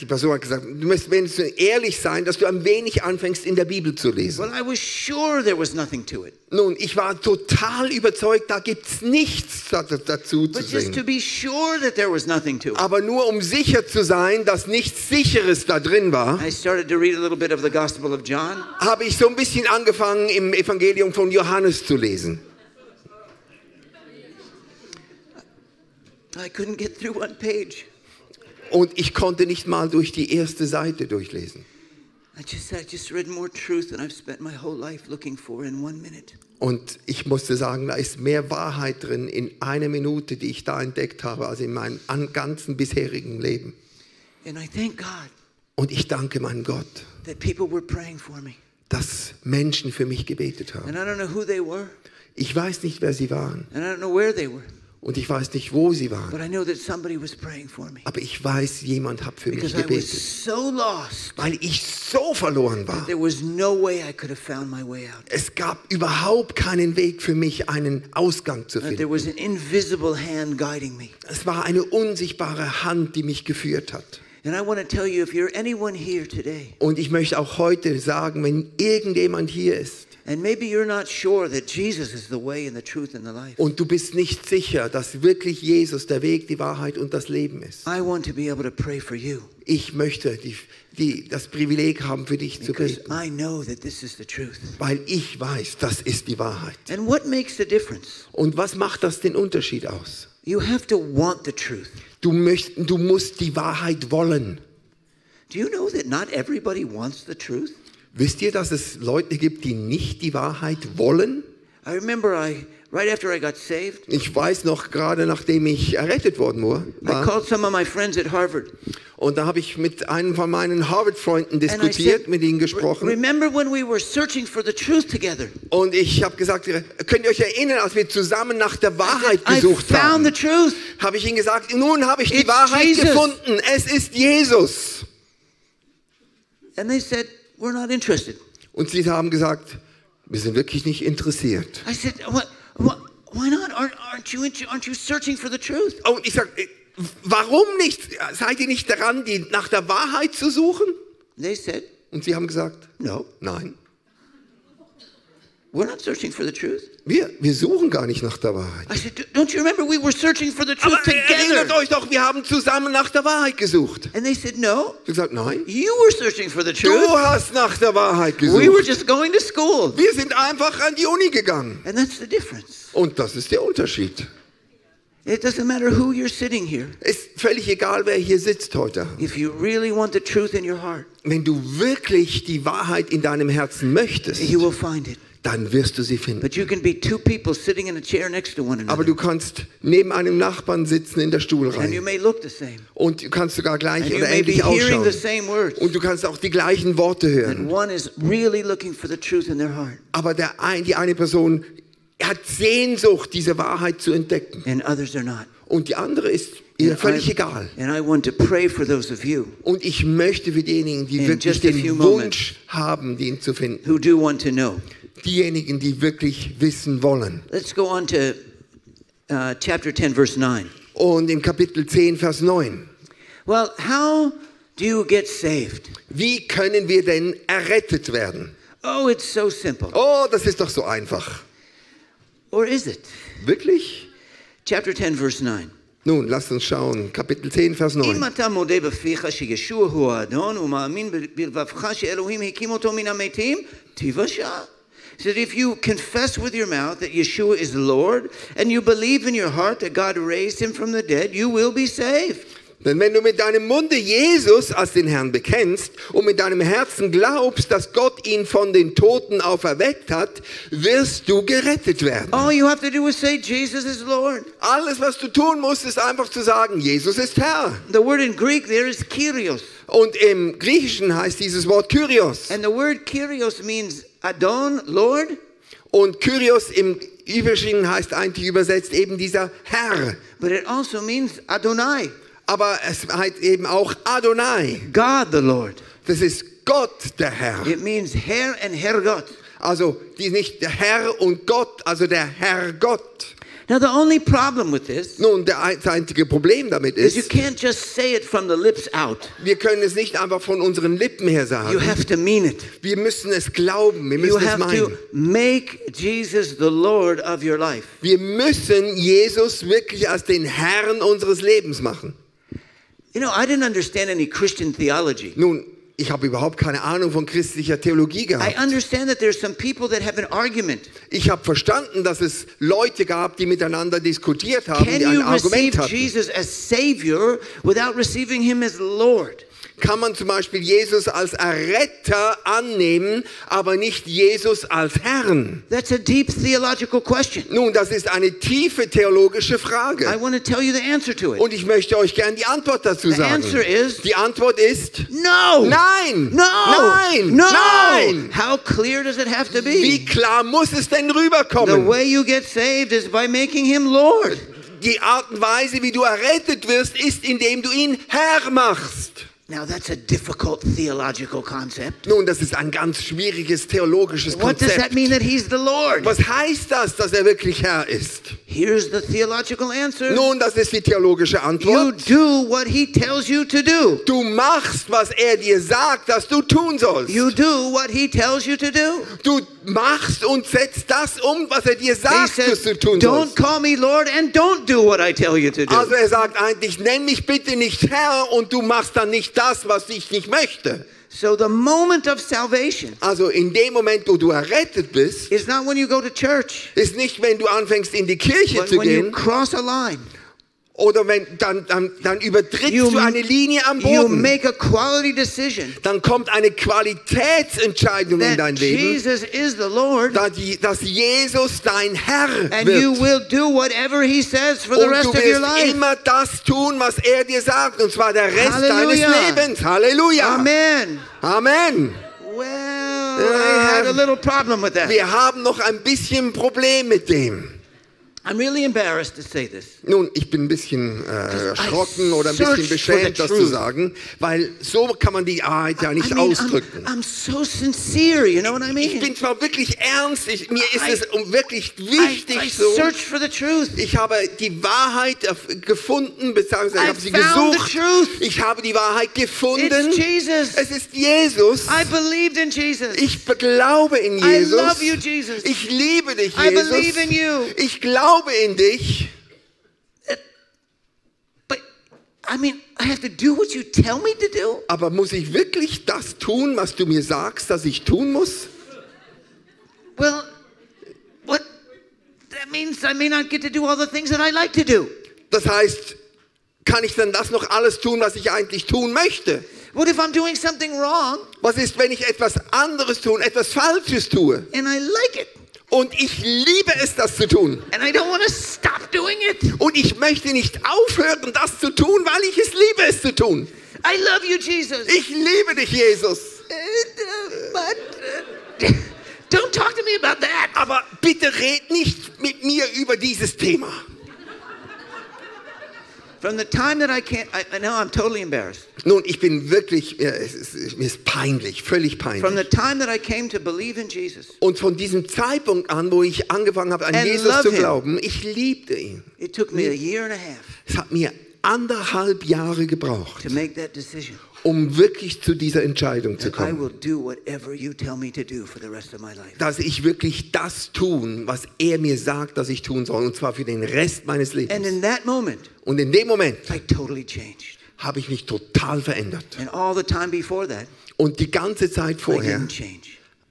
die Person hat gesagt, du musst wenigstens ehrlich sein, dass du ein wenig anfängst, in der Bibel zu lesen. Well, I was sure there was nothing to it. Nun, ich war total überzeugt, da gibt es nichts da, da, dazu zu But just to sehen. be sure that there was nothing to it, Aber nur um sicher zu sein, dass nichts Sicheres da drin war, I started to read a little bit of the Gospel of John. habe ich so ein bisschen angefangen, im Evangelium von Johannes zu lesen. I couldn't get through one page. Und ich konnte nicht mal durch die erste Seite durchlesen. I just, I just read more truth than I've spent my whole life looking for in one minute. Und ich musste sagen, da ist mehr Wahrheit drin in einer Minute, die ich da entdeckt habe, als in meinem an- ganzen bisherigen Leben. And I thank God Und ich danke meinem Gott, that people were praying for me. Dass Menschen für mich gebetet haben. And I don't know who they were, Ich weiß nicht, wer sie waren. and I don't know where they were, Und ich weiß nicht, wo sie but waren. I know that somebody was praying for me. Aber ich weiß, jemand hat für mich Because I gebetet. was so lost, Weil ich so verloren war. no. Es gab überhaupt keinen Weg für mich, einen Ausgang zu finden. was an invisible hand guiding me. Es war eine unsichtbare Hand, die mich geführt hat. And I want to tell you if you're anyone here today, Und ich möchte auch heute sagen, wenn irgendjemand hier ist and maybe you're not sure that Jesus is the way and the truth and the life, und du bist nicht sicher, dass wirklich Jesus der Weg, die Wahrheit und das Leben ist. Ich möchte die, die, das Privileg haben, für dich zu because beten, I know that this is the truth. weil ich weiß, das ist die Wahrheit. And what makes the difference? Und was macht das den Unterschied aus? You have to want the truth. Du, möcht, du musst die Wahrheit wollen. Do you know that not everybody wants the truth? Wisst ihr, dass es Leute gibt, die nicht die Wahrheit wollen? I remember I right after I got saved, Ich weiß noch gerade, nachdem ich errettet worden war, I called some of my friends at Harvard. und da habe ich mit einem von meinen Harvard-Freunden diskutiert, said, mit ihnen "Re- gesprochen. Remember when we were searching for the truth together? Und ich habe gesagt, könnt ihr euch erinnern, als wir zusammen nach der Wahrheit I gesucht found haben? the truth. Habe ich ihnen gesagt, nun habe ich die It's Wahrheit Jesus. gefunden. Es ist Jesus. And they said, We're not interested. Und sie haben gesagt, wir sind wirklich nicht interessiert. I said, what, what, Why not? Aren't, aren't, you, aren't you searching for the truth? Und ich sage, warum nicht? Seid ihr nicht daran, die, nach der Wahrheit zu suchen? They said, Und sie haben gesagt, No, nein, we're not searching for the truth. wir, wir suchen gar nicht nach der Wahrheit. I said, Don't you remember we were searching for the truth Aber erinnert together? euch doch, wir haben zusammen nach der Wahrheit gesucht. And they said, No, Ich gesagt, nein, you were searching for the du truth. hast nach der Wahrheit We were gesucht. just going to school. Wir sind einfach an die Uni gegangen. And that's the difference. Und das ist der Unterschied. It doesn't matter who you're sitting here. Ist völlig egal, wer hier sitzt heute. If you really want the truth in your heart, Wenn du wirklich die Wahrheit in deinem Herzen möchtest, you will find it. Dann wirst du sie finden. But you can be two people sitting in a chair next to one Aber du kannst neben einem Nachbarn sitzen in der And you Stuhlreihe. may look the same. Und du kannst sogar gleich And you oder ähnlich ausschauen. Und du kannst auch die gleichen Worte And hören. one is really looking for the truth in their heart, Aber der ein, die eine Person hat Sehnsucht, diese Wahrheit zu entdecken. and others are not. Und die andere ist ihr völlig egal. Und ich möchte für diejenigen, die wirklich den. Wunsch haben, den zu finden, diejenigen, die wirklich wissen wollen. Let's go on to uh, chapter 10, verse 9. Und im Kapitel 10, Vers 9. Well, how do you get saved? Wie können wir denn errettet werden? Oh, it's so simple. Oh, das ist doch so einfach. Or is it? Wirklich? Chapter 10, verse 9. Nun, lasst uns schauen. Kapitel 10, Vers אם 9. that if you confess with your mouth that Yeshua is Lord and you believe in your heart that God raised him from the dead, you will be saved. Denn wenn du mit deinem Munde Jesus als den Herrn bekennst und mit deinem Herzen glaubst, dass Gott ihn von den Toten auferweckt hat, wirst du gerettet werden. All you have to do is Say, jesus Alles, was du tun musst, ist einfach zu sagen, Jesus ist Herr. The word in Greek there is Kyrios. Und im Griechischen heißt dieses Wort Kyrios. And the word Kyrios means Adon, Lord, Und Kyrios im Übrigen heißt eigentlich übersetzt eben dieser Herr. but it also means Adonai, Aber es heißt eben auch Adonai. God the Lord. Das ist Gott, der Herr. It means Herr and Herrgott. Also die nicht der Herr und Gott, also der Herr Gott. Now the only problem with this Nun, der ein- das einzige Problem damit is you ist, can't just say it from the lips out. wir können es nicht einfach von unseren Lippen her You sagen. have to mean it. Wir müssen es glauben, wir You müssen es have to meinen. make Jesus the Lord of your life. Wir müssen Jesus wirklich als den Herrn unseres Lebens machen. You know, I didn't understand any Christian theology. Nun, ich habe überhaupt keine Ahnung von christlicher Theologie I gehabt. understand that there's some people that have an argument. Ich habe verstanden, dass es Leute gab, die miteinander diskutiert haben, Can die ein you Argument hatten. Jesus as Savior without receiving Him as Lord? Kann man zum Beispiel Jesus als Erretter annehmen, aber nicht Jesus als Herrn? That's a deep theological question. Nun, das ist eine tiefe theologische I Frage. want to tell you the answer to it. Und ich möchte euch gern die Antwort dazu The sagen. answer is Die Antwort ist no. Nein! No. Nein! No. Nein! How clear does it have to Wie be? klar muss es denn The rüberkommen? way you get saved is by making Him Lord. Die Art und Weise, wie du errettet wirst, ist, indem du ihn Herr machst. Now that's a difficult theological concept. Nun, das ist ein ganz schwieriges theologisches What does that mean that He's the Lord? Was heißt das, dass er wirklich Herr ist? Here's the theological answer. Nun, das ist die theologische You Antwort. do what he tells you to do. Du machst, was er dir sagt, dass du tun sollst. You do what he tells you to do. Du machst und setzt das um, was er dir sagt, dass says, du tun Don't sollst. call me Lord and don't do what I tell you to do. Also er sagt eigentlich, nenn mich bitte nicht Herr und du machst dann nicht das, was ich nicht möchte. So the moment of salvation Also in dem Moment, wo du errettet bist, is not when you go to church, ist nicht, wenn du anfängst in die Kirche but zu when you gehen cross a line. Oder wenn dann, dann, dann übertrittst You- du eine Linie am You Boden. make a quality decision Dann kommt eine Qualitätsentscheidung in dein Leben, Jesus is the Lord dass, dass Jesus dein Herr and you wird. will do whatever he says for the Und rest du of your wirst life. immer das tun, was er dir sagt, und zwar der Rest Halleluja. deines Lebens. Halleluja. Amen. Amen. Well, I had a little problem with that. Wir haben noch ein bisschen Problem mit dem. I'm really embarrassed to say this. Nun, ich bin ein bisschen äh, erschrocken oder ein bisschen beschämt, das zu sagen, weil so kann man die Wahrheit ja nicht I mean, ausdrücken. I'm, I'm so sincere, you know what I Ich mean? bin zwar wirklich ernst, ich, mir ist I- es um wirklich wichtig I so. Ich habe die Wahrheit gefunden, beziehungsweise ich habe sie gesucht. truth. Ich habe die Wahrheit gefunden. Es ist Jesus. I believed in Jesus. Ich glaube in I Jesus. love you, Jesus. Ich liebe dich, I Jesus. believe in you. Ich glaube in dich. But I mean, I have to do what you tell me to do. Aber muss ich wirklich das tun, was du mir sagst, dass ich tun muss? Well, what? That means I may not get to do all the things that I like to do. Das heißt, kann ich dann das noch alles tun, was ich eigentlich tun möchte? What if I'm doing something wrong Was ist, wenn ich etwas anderes tue, etwas Falsches tue? and I like it Und ich liebe es, das zu tun. and I don't want to stop doing it? Und ich möchte nicht aufhören, das zu tun, weil ich es liebe, es zu tun. I love you, Jesus. Ich liebe dich, Jesus. Uh, uh, (laughs) don't talk to me about that. Aber bitte red nicht mit mir über dieses Thema. From the time that I can't, I, know I'm totally embarrassed. Nun, ich bin wirklich, ja, es ist, mir ist peinlich, völlig From peinlich. the time that I came to believe in Jesus, Und von diesem Zeitpunkt an, wo ich angefangen habe, an And Jesus zu him. glauben, ich liebte ihn. it took me a year and a half Es hat mir anderthalb Jahre gebraucht, to make that decision. Um wirklich zu dieser Entscheidung zu kommen. will do whatever you tell me to do for the rest of my life. Dass ich wirklich das tun, was er mir sagt, dass ich tun soll, und zwar für den Rest meines And Lebens. in that moment, Und in dem Moment I totally changed. habe ich mich total verändert. And all the time before that, Und die ganze Zeit vorher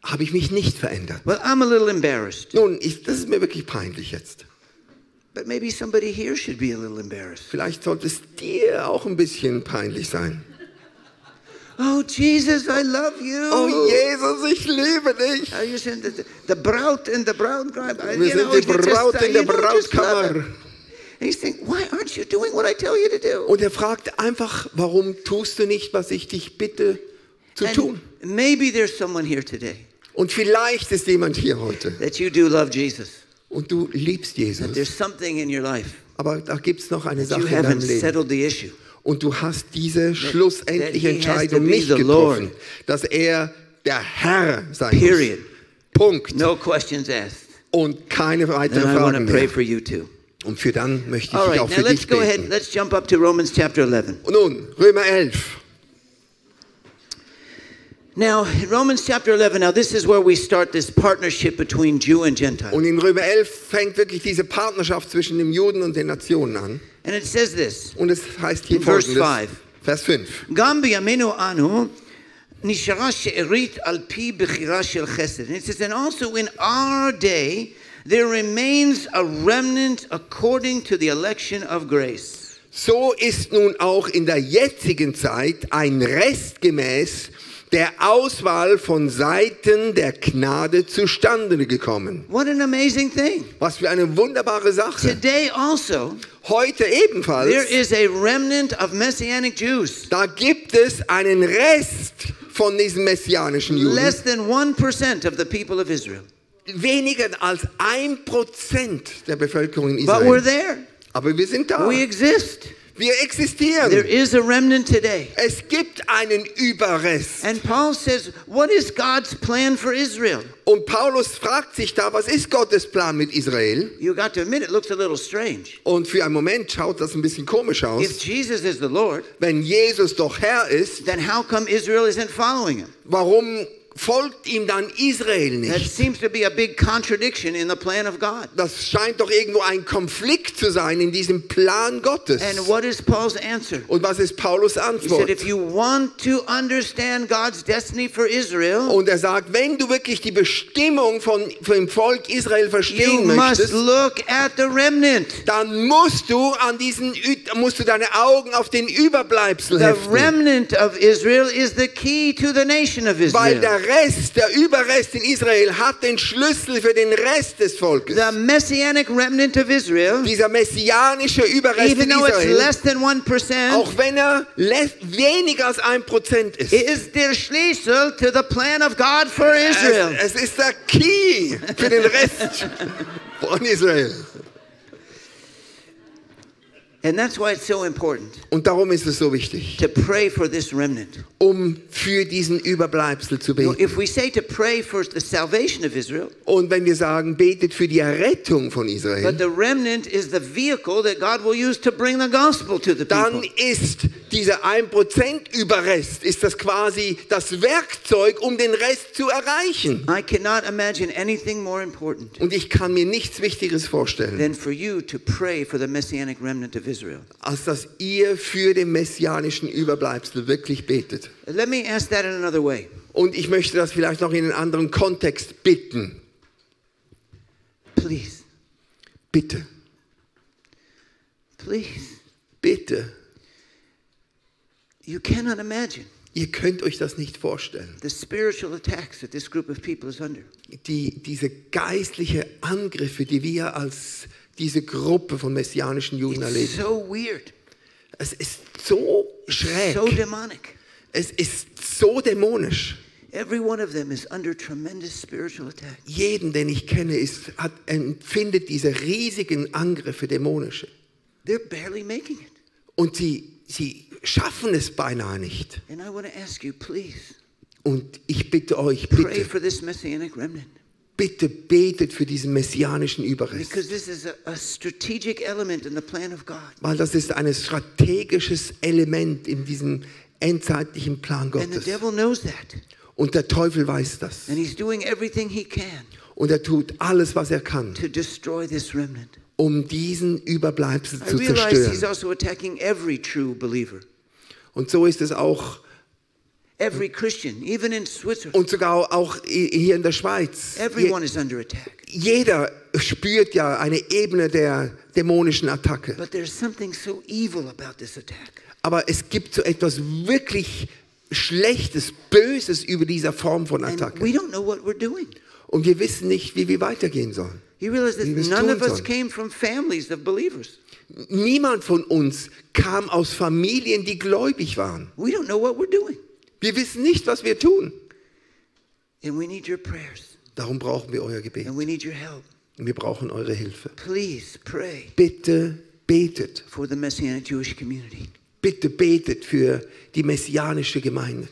habe ich mich nicht verändert. Well, I'm a little embarrassed, Nun, ich, das ist mir wirklich peinlich jetzt. but maybe somebody here should be a little embarrassed. Vielleicht sollte es dir auch ein bisschen peinlich sein. Oh, Jesus, I love you. Oh Jesus, ich liebe dich. You the, the braut in the uh, Wir sind know, die just, Braut uh, in der just Brautkammer. it. And he's thinking, why aren't you doing what I tell you to do? Und er fragt einfach, warum tust du nicht, was ich dich bitte zu tun? And maybe there's someone here today Und vielleicht ist jemand hier heute that you do love Jesus. und du liebst That there's Jesus. something in your life Aber da gibt es noch eine Sache in deinem Leben. Und du hast diese schlussendliche that he has to Entscheidung nicht getroffen, dass er der Herr sein Period. muss. Punkt. No questions asked. Und keine weiteren Then I want Fragen to pray mehr. for you too. Und für dann möchte ich right, auch now für let's dich go ahead. beten. Let's jump up to Romans chapter 11. Und nun, Römer 11. Now, in Romans chapter 11, now this is where we start this partnership between Jew and Gentile. Und in Römer 11 fängt wirklich diese Partnerschaft zwischen dem Juden und den Nationen an. And it says this Und es heißt hier In verse folgendes. five. Vers 5. גם בימינו אנו נשארה שארית על פי בחירה של חסד. And it says, and also in our day there remains a remnant according to the election of grace. So ist nun auch in der jetzigen Zeit ein Rest gemäß der Auswahl von Seiten der Gnade zustande gekommen. What an amazing thing. Was für eine wunderbare Sache. Today also, Heute there ebenfalls, is a remnant of Messianic Jews. da gibt es einen Rest von diesen messianischen Juden. Less than 1% of the people of Israel. Weniger als ein Prozent der Bevölkerung in But we're Israel. there. Aber wir sind da. We exist. Wir There existieren. is a remnant today. Es gibt einen Überrest. And Paul says, What is God's plan for Israel? Und Paulus fragt sich da, was ist Gottes Plan mit Israel? You got to admit, it looks a little strange. Und für einen Moment schaut das ein bisschen komisch If aus. Jesus is the Lord, Wenn Jesus doch Herr ist, then how come Israel isn't following him? warum folgt ihm dann Israel That nicht? seems to be a big contradiction in the plan of God. Das scheint doch irgendwo ein Konflikt zu sein in diesem Plan Gottes. And what is Paul's answer? Und was ist Paulus He said, Antwort? if you want to understand God's destiny for Israel, Und er sagt, wenn du wirklich die Bestimmung von, von dem Volk Israel you verstehen must möchtest, look at the remnant. dann musst du an diesen, Ü- musst du deine Augen auf den Überbleibsel The heften. remnant of Israel is the key to the nation of Weil Israel. der Rest, der Überrest in Israel hat den Schlüssel für den Rest des Volkes. The messianic remnant of Israel, Dieser messianische Überrest even in Israel, less than 1%, auch wenn er less, weniger als ein Prozent ist. is der Schlüssel to the plan of God for Israel. Es, es ist der Key für den Rest von Israel. And that's why it's so important Und darum ist es so wichtig, to pray for this remnant. um für diesen Überbleibsel zu beten. if we say to pray for the salvation of Israel, Und wenn wir sagen, betet für die Errettung von but Israel, the remnant is the vehicle that God will use to bring the gospel to the dann people. ist dieser 1% Überrest, ist das quasi das Werkzeug, um den Rest zu erreichen. I cannot imagine anything more important Und ich kann mir nichts Wichtigeres vorstellen, than for you to pray for the messianic remnant of Israel. Als dass ihr für den messianischen Überbleibsel wirklich betet. Let me ask that in another way. Und ich möchte das vielleicht noch in einen anderen Kontext bitten. Please, Bitte, please. bitte. You cannot imagine Ihr könnt euch das nicht vorstellen. Die, diese geistliche Angriffe, die wir als diese Gruppe von messianischen Juden It's erleben. so weird, Es ist so schräg. so demonic. Es ist so dämonisch. Every one of them is under tremendous spiritual attack. Jeden, den ich kenne, ist, hat, empfindet diese riesigen Angriffe dämonische. They're barely making it. Und sie, sie schaffen es beinahe nicht. And I want to ask you, please, Und ich bitte euch, bitte, bitte betet für diesen messianischen Überrest. Weil das ist ein strategisches Element in diesem endzeitlichen Plan Gottes. devil knows that. Und der Teufel weiß das. And he's doing everything he can Und er tut alles, was er kann, um diesen Überbleibsel zu zerstören. also attacking every true believer, Und so ist es auch, every Christian, even in Switzerland. und sogar auch hier in der Schweiz. Everyone is under attack. jeder spürt ja eine Ebene der dämonischen Attacke. But there's something so evil about this attack. Aber es gibt so etwas wirklich Schlechtes, Böses über dieser Form von And Attacke. we don't know what we're doing. Und wir wissen nicht, wie wir weitergehen sollen. You realize that Wie wir es none tun of us sollen. came from families of believers. Niemand von uns kam aus Familien, die gläubig waren. We don't know what we're doing. Wir wissen nicht, was wir tun. And we need your prayers. Darum brauchen wir euer Gebet. And we need your help. Und wir brauchen eure Hilfe. Please pray Bitte betet. for the Messianic Jewish community. Bitte betet für die messianische Gemeinde.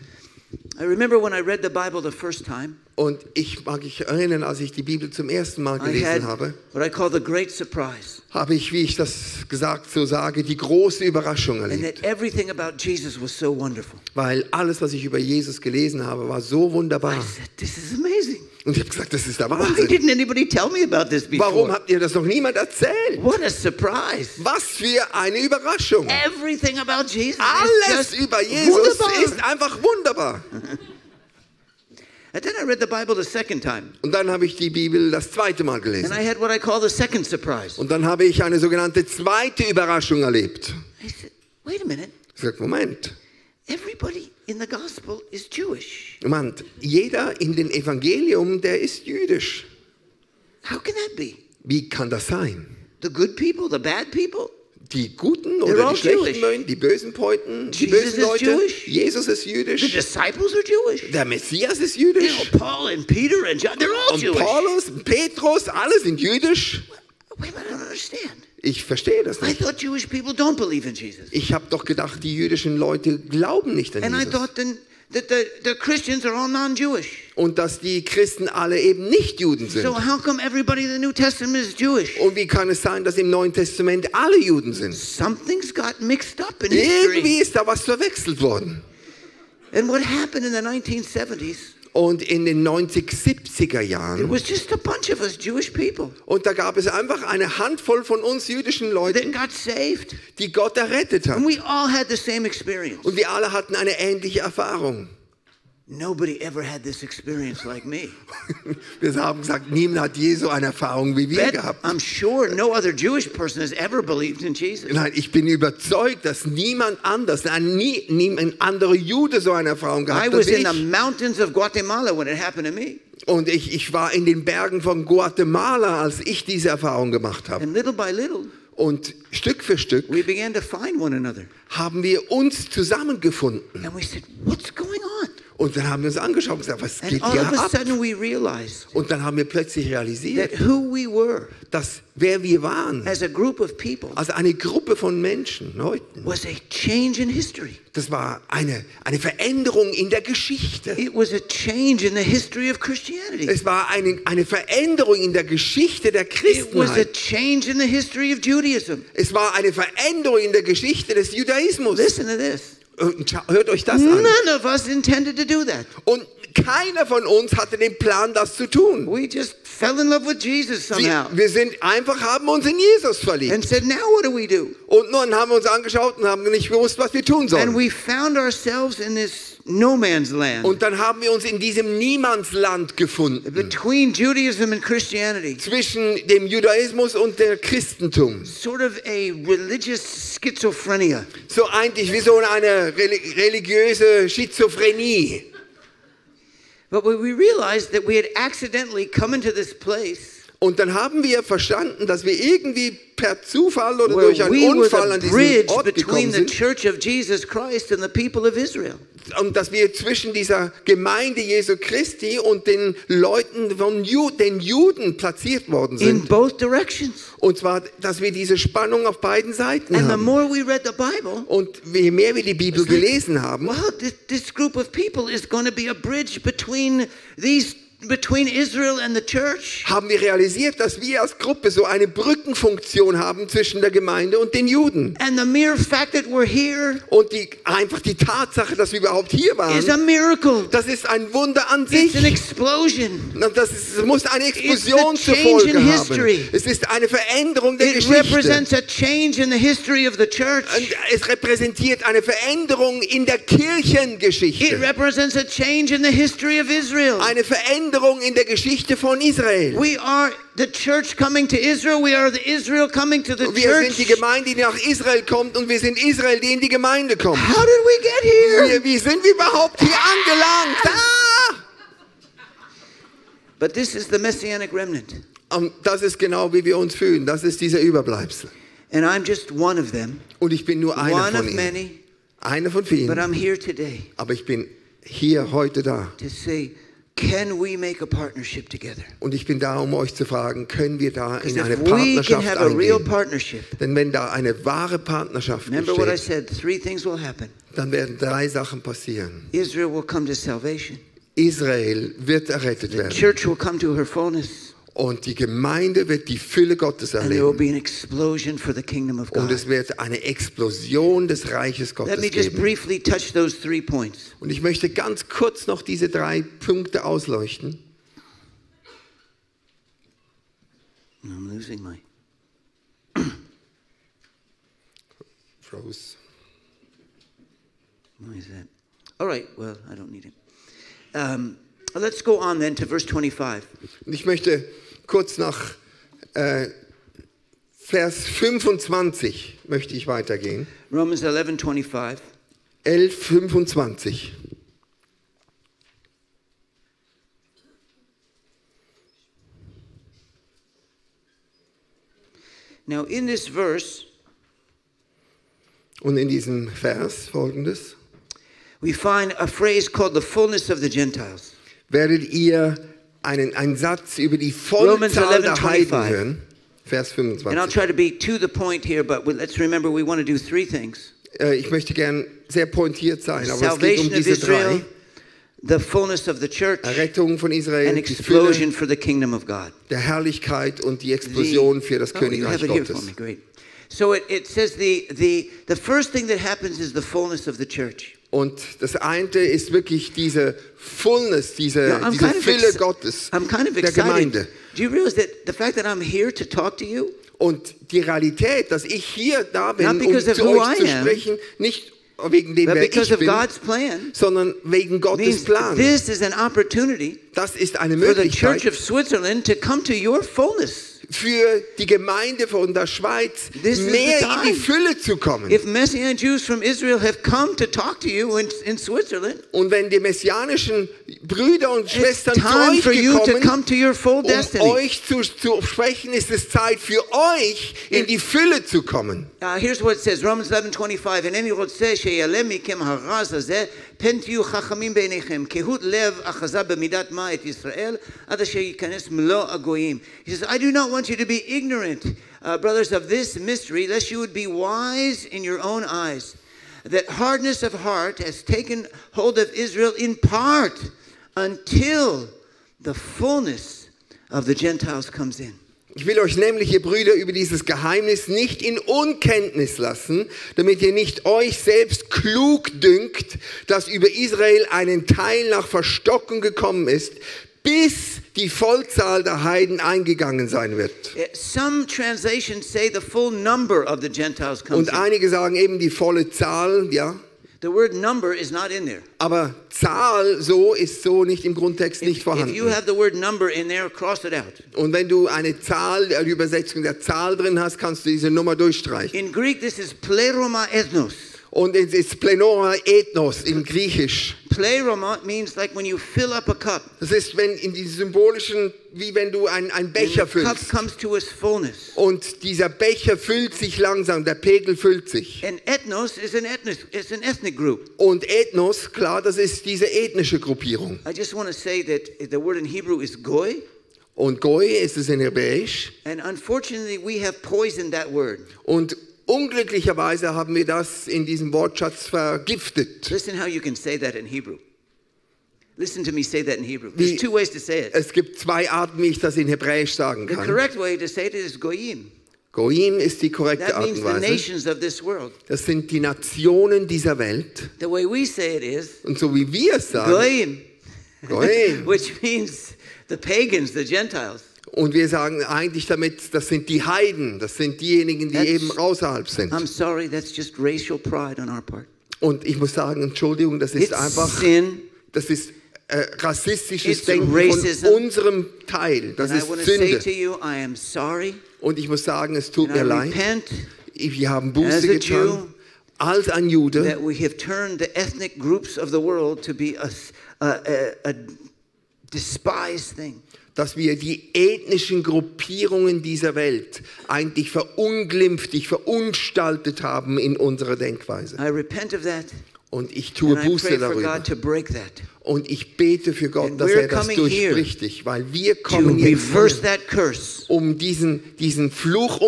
I remember when I read the Bible the first time, Und ich mag mich erinnern, als ich die Bibel zum ersten Mal I gelesen had habe, what I call the great surprise. Habe ich, wie ich das gesagt so sage, die große Überraschung erlebt. that everything about Jesus was so wonderful. Weil alles, was ich über Jesus gelesen habe, war so wunderbar. said, This is amazing. Und ich habe gesagt, das ist der Why Wahnsinn. didn't anybody tell me about this Warum habt ihr das noch niemand erzählt? What a surprise. Was für eine Überraschung. Everything about Jesus is Alles über Jesus wunderbar. ist einfach wunderbar. (laughs) And then I read the Bible the second time. Und dann habe ich die Bibel das zweite Mal And gelesen. I had what I call the second surprise. Und dann habe ich eine sogenannte zweite Überraschung erlebt. I said, wait a minute. Ich sage, Moment, Everybody in the gospel is Jewish. Moment, jeder in dem Evangelium, der ist jüdisch. How can that be? Wie kann das sein? The good people, the bad people? Die Guten oder die Schlechten, Jewish. Die bösen Peuten, die Jesus bösen Leute. Jewish. Jesus ist The jüdisch. disciples are Jewish. Der Messias ist You know, jüdisch. Paul and Peter and John, they're all Und Jewish. Paulus, Petrus, alle sind jüdisch. Wait, I don't understand. Ich verstehe das I nicht. thought Jewish people don't believe in Jesus. Ich habe doch gedacht, die jüdischen Leute glauben nicht an And I Jesus. That the, the Christians are all non-Jewish. Und dass die Christen alle eben nicht Juden sind. So how come everybody in the New Testament is Jewish? Und wie kann es sein, dass im Neuen Testament alle Juden sind? Something's got mixed up in Irgendwie ist da was verwechselt worden. And what happened in the 1970s, Und in den 90, 70er it Jahren, was just a bunch of us Jewish people und da gab es einfach eine Handvoll von uns jüdischen Leuten, that got saved. die Gott errettet hat. And we all had the same experience. Und wir alle hatten eine ähnliche Erfahrung. Nobody ever had this experience like me. (laughs) Wir haben gesagt, niemand hat je so eine Erfahrung wie wir Bet, gehabt. I'm sure no other Jewish person has ever believed in Jesus. Nein, ich bin überzeugt, dass niemand anders, nein, nie, niemand anderer Jude so eine Erfahrung I gehabt hat was wie in the ich. mountains of Guatemala when it happened to me. Und ich, ich war in den Bergen von Guatemala, als ich diese Erfahrung gemacht habe. And little by little, Und Stück für Stück we began to find one another. haben wir uns zusammengefunden. And we said, What's going on? Und dann haben wir uns angeschaut und gesagt, was And geht all hier of a ab? sudden, we realized Und dann haben wir plötzlich that realisiert, who we were dass wer wir waren, as a group of people also eine Gruppe von Menschen, Leuten, was a change in history. das war eine, eine Veränderung in der Geschichte. It was a change in the history of Christianity. Es war eine, eine Veränderung in der Geschichte der It was a Christenheit. change in the history of Judaism. Es war eine Veränderung in der Geschichte des Judaismus. Listen to this. Hört euch das an. None of us intended to do that. Und keiner von uns hatte den Plan, das zu tun. We just fell in love with Jesus Wir, somehow wir sind einfach, haben uns in Jesus verliebt. and said, Now what do we do? Und nun haben wir uns angeschaut und haben nicht gewusst, was wir tun And sollen. we found ourselves in this no man's land Und dann haben wir uns in diesem Niemandsland gefunden. between Judaism and Christianity. Zwischen dem Judaismus und der Christentum. Sort of a religious schizophrenia. So eigentlich wie so eine reli- religiöse Schizophrenie. But when we realized that we had accidentally come into this place Und dann haben wir verstanden, dass wir irgendwie per Zufall oder durch einen we Unfall an the diesen bridge Ort between gekommen the sind church of Jesus Christ and the people of Israel. und dass wir zwischen dieser Gemeinde Jesu Christi und den Leuten von Ju den Juden platziert worden In sind. both directions. Und zwar, dass wir diese Spannung auf beiden Seiten And the haben. more we read the Bible, Und je mehr wir die Bibel gelesen haben, well, this, this group of people is going to be a bridge between these between Israel and the church. haben wir realisiert, dass wir als Gruppe so eine Brückenfunktion haben zwischen der Gemeinde und den Juden. And the mere fact that we're here Und die, einfach die Tatsache, dass wir überhaupt hier is a waren, miracle. das ist ein Wunder an It's an sich. explosion. Das ist, es muss eine Explosion It's a zur change Folge in haben. history. Es ist eine Veränderung der It Geschichte. represents a change in the history of the church. Und es repräsentiert eine Veränderung in der It Kirchengeschichte. represents a change in the history of Israel. Eine Veränderung in der Geschichte von Israel. We are the church coming to Israel. We are the Israel coming to the Und wir sind die church. Gemeinde, die nach Israel kommt und wir sind Israel, die in die Gemeinde kommt. How did we get here? Wir, wie sind wir überhaupt hier angelangt? Ah! But this is the messianic remnant. Und das ist genau, wie wir uns fühlen. Das ist dieser Überbleibsel. And I'm just one of them, Und ich bin nur einer one von of ihnen. many, Einer von but vielen. I'm here today Aber ich bin hier heute da. to say, can we make a partnership together? Und ich bin da, um euch zu fragen, können wir da in eine if we can Partnerschaft have a real eingehen? partnership, Denn wenn da eine wahre Partnerschaft remember what I said, three things will happen. dann werden drei Sachen passieren. Israel will come to salvation. Israel wird errettet The werden. church will come to her fullness. Und die Gemeinde wird die Fülle Gottes erleben. Und es wird eine Explosion des Reiches Let Gottes me just geben. briefly touch those three points. Und ich möchte ganz kurz noch diese drei Punkte ausleuchten. I'm losing my. (clears throat) Froze. Why is that? All right, well, I don't need it. Um, let's go on then to verse 25. Und ich möchte kurz nach äh, Vers 25 möchte ich weitergehen. Romans 11 25. 11, 25. Now, in this verse, Und in diesem Vers folgendes we find a phrase called the fullness of the Gentiles. werdet ihr einen, einen Satz über die Vollzahl 11, der Heiden 25. hören. Vers And I'll 25. try to be to the point here, but let's remember we want to do three things Äh, Ich möchte gern sehr pointiert sein, aber es geht um diese Israel, drei. the fullness of the church, Errettung von Israel, explosion Fülle for the kingdom of God. der Herrlichkeit und die Explosion für das Oh, Königreich Gottes. So it, it says the, the, the first thing that happens is the fullness of the church. Und das eine ist wirklich diese Fullness, diese, I'm diese Fülle Gottes der. Gemeinde. Do you realize that the fact that I'm here to talk to you, Und die Realität, dass ich hier da bin, um zu euch zu am, sprechen, nicht wegen dem, wer ich bin, God's plan, sondern wegen Gottes Plan. this is an opportunity Das ist eine for the Church Möglichkeit of Switzerland to come to your fullness für die Gemeinde von der Schweiz mehr in die Fülle zu kommen. und wenn die messianischen Brüder und Schwestern zu euch gekommen, to um euch zu, zu, sprechen, ist es Zeit für euch in die Fülle zu kommen. Uh, here's what it says, Romans 11:25. 25. פן תהיו חכמים בעיניכם, קהות לב אחזה במידת מה את ישראל, עד אשר ייכנס מלוא הגויים. He says, I do not want you to be ignorant, uh, brothers, of this mystery, lest you would be wise in your own eyes, that hardness of heart has taken hold of Israel in part until the fullness of the Gentiles comes in. Ich will euch nämlich, ihr Brüder, über dieses Geheimnis nicht in Unkenntnis lassen, damit ihr nicht euch selbst klug dünkt, dass über Israel einen Teil nach Verstockung gekommen ist, bis die Vollzahl der Heiden eingegangen sein wird. Some translations say the full number of the Gentiles comes Und in. einige sagen eben die volle Zahl, ja. The word number is not in there. Aber Zahl so ist so nicht im Grundtext nicht If, if you vorhanden. have the word number in there, cross it out. Und wenn du eine Zahl, eine Übersetzung der Zahl drin hast, kannst du diese Nummer durchstreichen. In Greek, this is pleroma ethnos. Und es ist Plenora Ethnos im Griechisch. Pleroma means like when you fill up a cup. Das ist, wenn in die symbolischen, wie wenn du einen And Becher the cup füllst. comes to its fullness. Und dieser Becher füllt sich langsam, der Pegel füllt sich. And ethnos is an ethnic, it's an ethnic group. Und Ethnos, klar, das ist diese ethnische Gruppierung. I just want to say that the word in Hebrew is goy. Und Goi ist es in Hebräisch. And unfortunately, we have poisoned that word. Und unglücklicherweise haben wir das in diesem Wortschatz vergiftet. Listen how you can say that in Hebrew. Listen to me say that in Hebrew. There's two ways to say it. Es gibt zwei Arten, wie ich das in Hebräisch sagen The kann. correct way to say it is goyim. Goim ist die korrekte That Art means und the Weise. nations of this world. Das sind die Nationen dieser Welt. The way we say it is Und so wie wir es sagen, goyim, Goim. (laughs) which means the pagans, the Gentiles. Und wir sagen eigentlich damit, das sind die Heiden, das sind diejenigen, die That's- eben außerhalb sind. I'm sorry, that's just racial pride on our part. Und ich muss sagen, Entschuldigung, das ist It's einfach, sin. das ist äh, rassistisches It's Denken racism. von unserem Teil. Das And I ist want to say Sünde. to you, I am sorry. Und ich muss sagen, es tut And I mir leid. repent Wir haben Buße a getan. Jew, Als ein Jude, that we have turned the ethnic groups of the world to be a, a, a, a despised thing. Dass wir die ethnischen Gruppierungen dieser Welt eigentlich verunglimpflich, verunstaltet haben in unserer Denkweise. I repent of that. Und ich tue Buße darüber. Und ich bete für Gott, And dass er das durchbricht, weil wir kommen jetzt curse. um diesen, diesen Fluch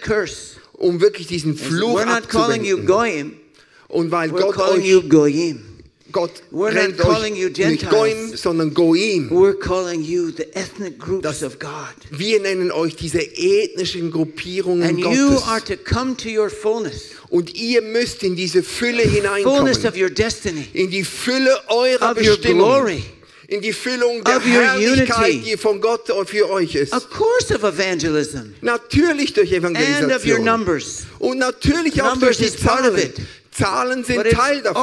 curse. um wirklich diesen Fluch We're not calling you abzuwenden. Und weil Gott euch. Gott We're not nennt calling euch you nicht Gentiles. Goim, sondern Goim. We're calling you the ethnic groups Das- of God. Wir nennen euch diese ethnischen Gruppierungen And you Gottes. are to come to your fullness. Und ihr müsst in diese Fülle Fullness hineinkommen. of your destiny. In die Fülle eurer Of your Bestimmung. glory. In die Füllung der your Herrlichkeit, unity. die von Gott für euch ist. Of course of evangelism. Natürlich durch And of your Evangelisation. numbers. Und natürlich auch Numbers durch die is part of Zahlen. Zahlen sind Teil davon.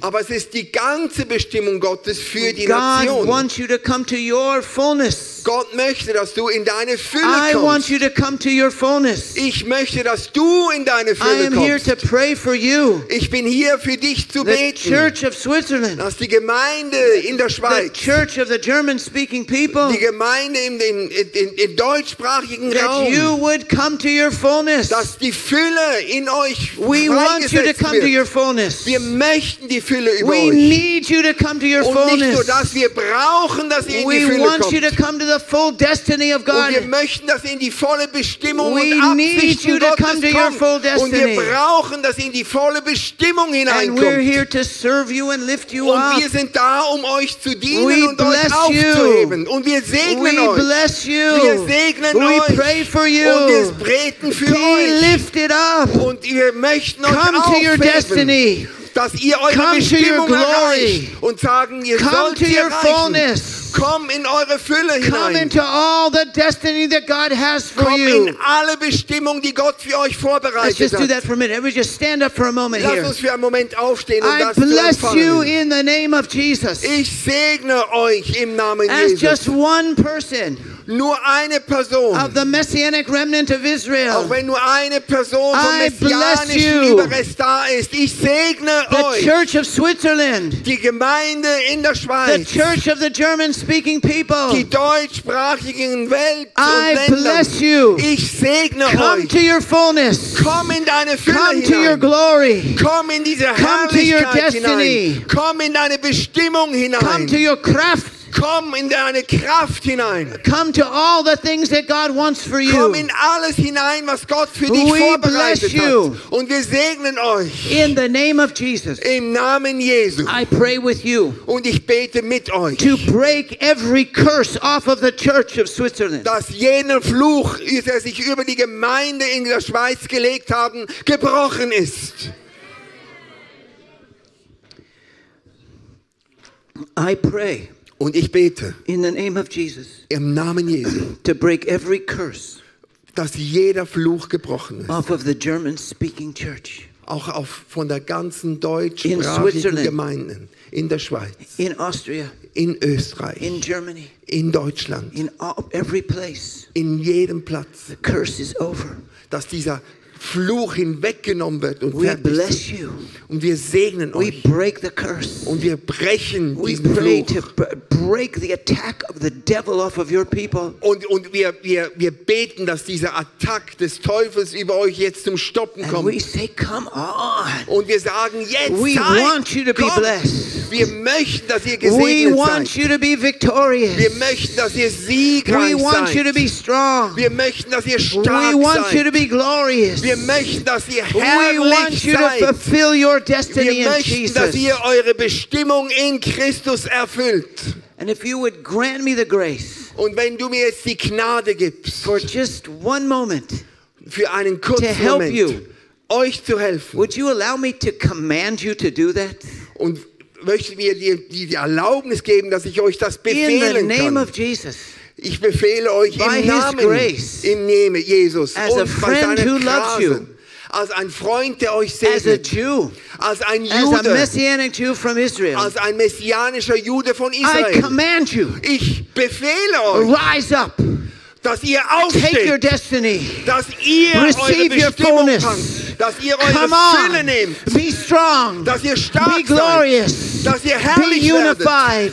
Aber es ist die ganze Bestimmung Gottes für die God Nation. wants you to come to your fullness. Gott möchte, dass du in deine Fülle I want kommst. you to come to your fullness. Ich möchte, dass du in deine I Fülle am here kommst. to pray for you. Ich bin hier für dich zu The beten. Church of Switzerland. Dass die Gemeinde in der The Schweiz, Church of the German speaking people. die Gemeinde im, in, in, in deutschsprachigen That you Raum, would come to your fullness. dass die Fülle in euch We want you to come to your wird. fullness. Wir möchten die Fülle über We euch. need you to come to your Und nicht nur das, wir brauchen, dass ihr in die We Fülle want you kommt. to come to the Und wir möchten, dass ihr in die volle Bestimmung We und Absichten to Gottes come to your kommt. Und wir brauchen, dass ihr in die volle Bestimmung And we're hineinkommt. here to serve you and lift you Und up. wir sind da, um euch zu dienen We und euch aufzuheben. Und wir segnen We euch. bless you. Wir segnen We euch. pray for Und you. wir beten für Be euch. lifted up. Und wir möchten euch Come to your aufheben, destiny. Dass ihr eure Bestimmung erreicht und sagen, ihr Come sollt to sie your erreichen. fullness. Komm in eure Fülle Come hinein. into all the destiny that God has for Komm you. in alle Bestimmung, die Gott für euch Let's vorbereitet just do hat. that for a minute. Everybody just stand up for a moment Lass here. uns für einen Moment aufstehen und I das zu bless you empfangen. in the name of Jesus. Ich segne euch im Namen As Jesus. just one person Nur eine Person. of the messianic remnant of Auch Israel, wenn nur eine Person vom I messianischen you. Überrest da ist. Ich segne the euch. church of Switzerland, Die Gemeinde in der the Schweiz. church of the German speaking people. Die deutschsprachigen Welt I und Länder. bless you. Ich segne Come euch. to your fullness. Komm in deine Fülle Come to your hinein. glory. Komm in diese Come to your Herrlichkeit destiny. hinein. Komm in deine Bestimmung Come hinein. to your craft. Komm in deine Kraft hinein. Come to all the things that God wants for Komm you. in alles hinein, was Gott für dich We vorbereitet bless you. hat. Und wir segnen euch In the name of Jesus, im Namen Jesu. I pray with you Und ich bete mit euch, to break every curse off of the church of Switzerland. dass jener Fluch, der sich über die Gemeinde in der Schweiz gelegt haben, gebrochen ist. I pray Und ich bete in the name of Jesus. im Namen Jesu, to break every curse dass jeder Fluch gebrochen ist. off of the German speaking church. Auch auf, von der ganzen In deutschsprachigen. Gemeinden. In der Schweiz, in Austria, in Österreich, in Germany, in Deutschland, in all, every place. in jedem Platz, The curse is over. dass dieser Fluch hinweggenommen wird und We bless you. Und wir segnen We euch break the curse. und wir brechen We diesen pray Fluch. to b- break the attack of the devil off of your people. Und, und wir, wir, wir beten, dass dieser Attack des Teufels über euch jetzt zum Stoppen And kommt. we say, come on. Und wir sagen jetzt, We seid, want you to be blessed. Wir möchten, dass ihr We gesegnet want seid. you to be victorious. Wir möchten, dass ihr We siegreich want you to seid. be strong. Wir möchten, dass ihr We stark want you to seid. be glorious. Wir möchten, dass ihr herrlich seid. Wir möchten, dass ihr eure Bestimmung in Christus erfüllt. And if you would grant me the grace Und wenn du mir jetzt die Gnade gibst, for just one moment, für einen kurzen To help Moment, you. euch zu helfen would you allow me to command you to do that? und möchte mir die, die, die Erlaubnis geben, dass ich euch das In the befehlen name kann. of Jesus. Ich befehle euch By im Namen, grace, im Name Jesus as und bei Gnade, you, als ein Freund, der euch segnet, Jew, als ein Jude, als ein messianischer Jude von Israel. you, Ich befehle euch, rise up, dass ihr take your aufsteht, destiny, dass ihr eure receive your Bestimmung fullness. dass ihr eure come Fülle on, nehmt, be strong, dass ihr stark be glorious, seid, be unified,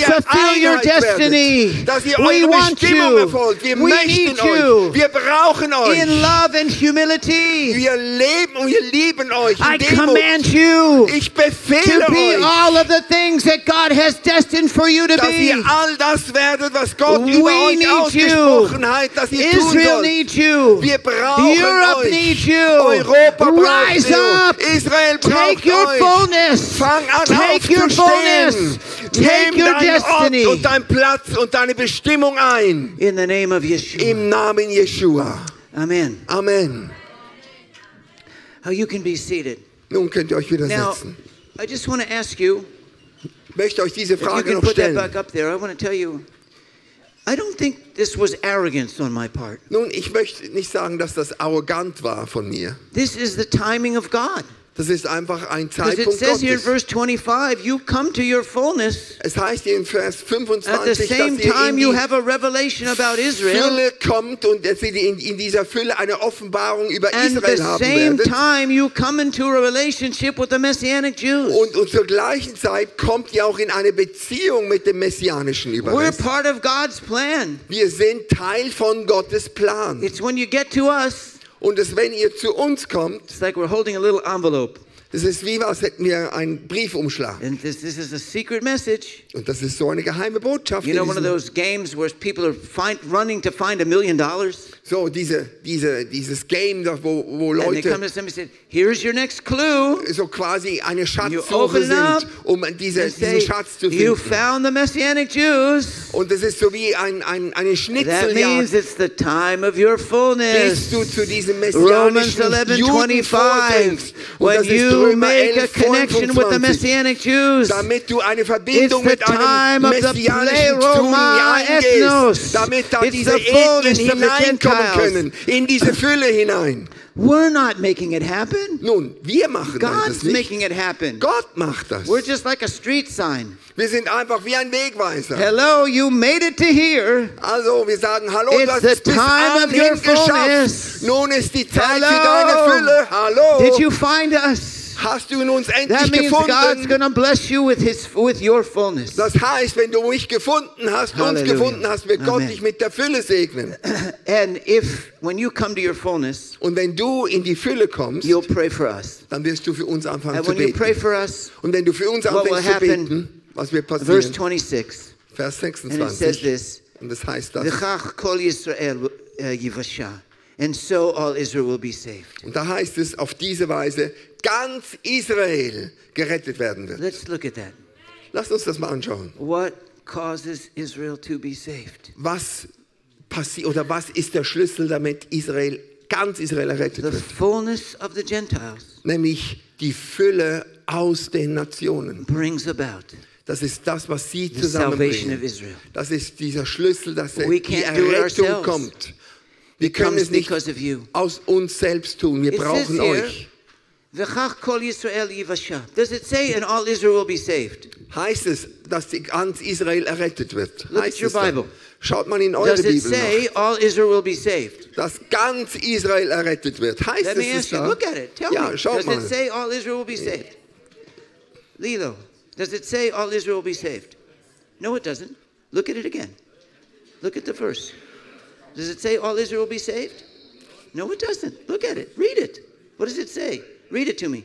fulfill your destiny. werdet, dass ihr We want you. We need you. wir brauchen euch. in love and humility. Wir leben und wir lieben euch I command you Ich to be euch, all of the things that God has destined for you to dass ihr be. all das werdet, was Gott We über euch need ausgesprochen hat, dass ihr tun Israel sollt. needs you. Wir brauchen Europe euch. needs you. Europa braucht Rise you. up. Israel braucht Take your euch. fullness. Fang an Take your fullness. Take Nimm your destiny. Ort und deinen Platz und deine Bestimmung ein. In the name of Yeshua. Im Namen Jeshua. Amen. Amen. How you can be seated. Nun könnt ihr euch wieder Now, setzen. I just want to ask you, Ich möchte euch diese Frage noch stellen. back up there, I want to tell you, I don't think this was arrogance on my part. Nun, ich möchte nicht sagen, dass das arrogant war von mir. This is the timing of God. Das ist einfach ein Zeitpunkt says here in Gottes. verse 25, you come to your fullness. Es heißt hier in Vers At 25, the dass same in time, you die have a revelation about Israel. Fülle kommt und dass ihr in, in dieser Fülle eine Offenbarung über And Israel the haben same werdet. time, you come into a relationship with the Messianic Jews. Und, und zur gleichen Zeit kommt ihr auch in eine Beziehung mit dem messianischen We're Überrest. part of God's plan. Wir sind Teil von Gottes Plan. It's when you get to us, Und es, wenn ihr zu uns kommt, it's like we're holding a little envelope. Das ist wie was hätten wir einen Briefumschlag. And this, this is a secret message. Und das ist so eine geheime Botschaft. You know, one of those games where people are find, running to find a million dollars? So diese, diese, dieses Game, wo, wo Leute say, clue. so quasi eine Schatzsuche sind, um diese, and diesen say, Schatz zu finden. Und das ist so wie ein, ein, eine Schnitzeljagd, bis du zu diesem messianischen 11, Juden 25. vordringst. Und das ist Römer make a 11, connection with the 25. Messianic Jews, damit du eine Verbindung mit einem messianischen Pleroma eingehst, damit da diese Ethnien hineinkommen Gentiles. können, in diese Fülle hinein. We're not making it happen. Nun, wir machen das God's nicht. making it happen. Gott macht das. We're just like a street sign. Wir sind einfach wie ein Wegweiser. Hello, you made it to here. Also wir sagen, hallo, It's du hast es bis anhin geschafft. Nun ist die Zeit Hello. für deine Fülle. Hallo. Did you find us? Hast du in uns That endlich means gefunden? bless you with his with your fullness. Das heißt, wenn du mich gefunden hast, uns Halleluja. gefunden hast, wird Gott Amen. dich mit der Fülle segnen. (clears throat) And if when you come to your fullness, Und wenn du in die Fülle kommst, you'll pray for us. dann wirst du für uns anfangen And zu when you pray beten. for us, Und wenn du für uns anfängst zu happen? beten, was wird verse passieren? 26, Vers and it says 26. this: Und das heißt das. And so all Israel will be saved. Und da heißt es auf diese Weise, ganz Israel gerettet werden wird. Let's look at that. Lasst uns das mal anschauen. What causes Israel to be saved? Was passiert oder was ist der Schlüssel, damit Israel, ganz Israel errettet The wird? fullness of the Gentiles Nämlich die Fülle aus den Nationen. brings about Das ist das, was sie the salvation of zusammenbringen. Israel. Das ist dieser Schlüssel, dass We die can't do it Errettung ourselves. kommt. Wir können es nicht aus uns selbst tun. Wir brauchen euch. "V'chach kol Yisrael yivasha." Does it say, "And all Israel will be saved"? Heißt es, dass die ganz Israel errettet wird? Heißt es da? Bible. Schaut mal in eure Does it Bibel say, nach. "All Israel will be saved"? Dass ganz Israel errettet wird. Heißt Let me es es ask you. da? Look at it. Tell ja, me. schaut Does mal. it say all Israel will be saved? Lilo, does it say all Israel will be saved? No, it doesn't. Look at it again. Look at the verse. Does it say all Israel will be saved? No, it doesn't. Look at it. Read it. What does it say? Read it to me.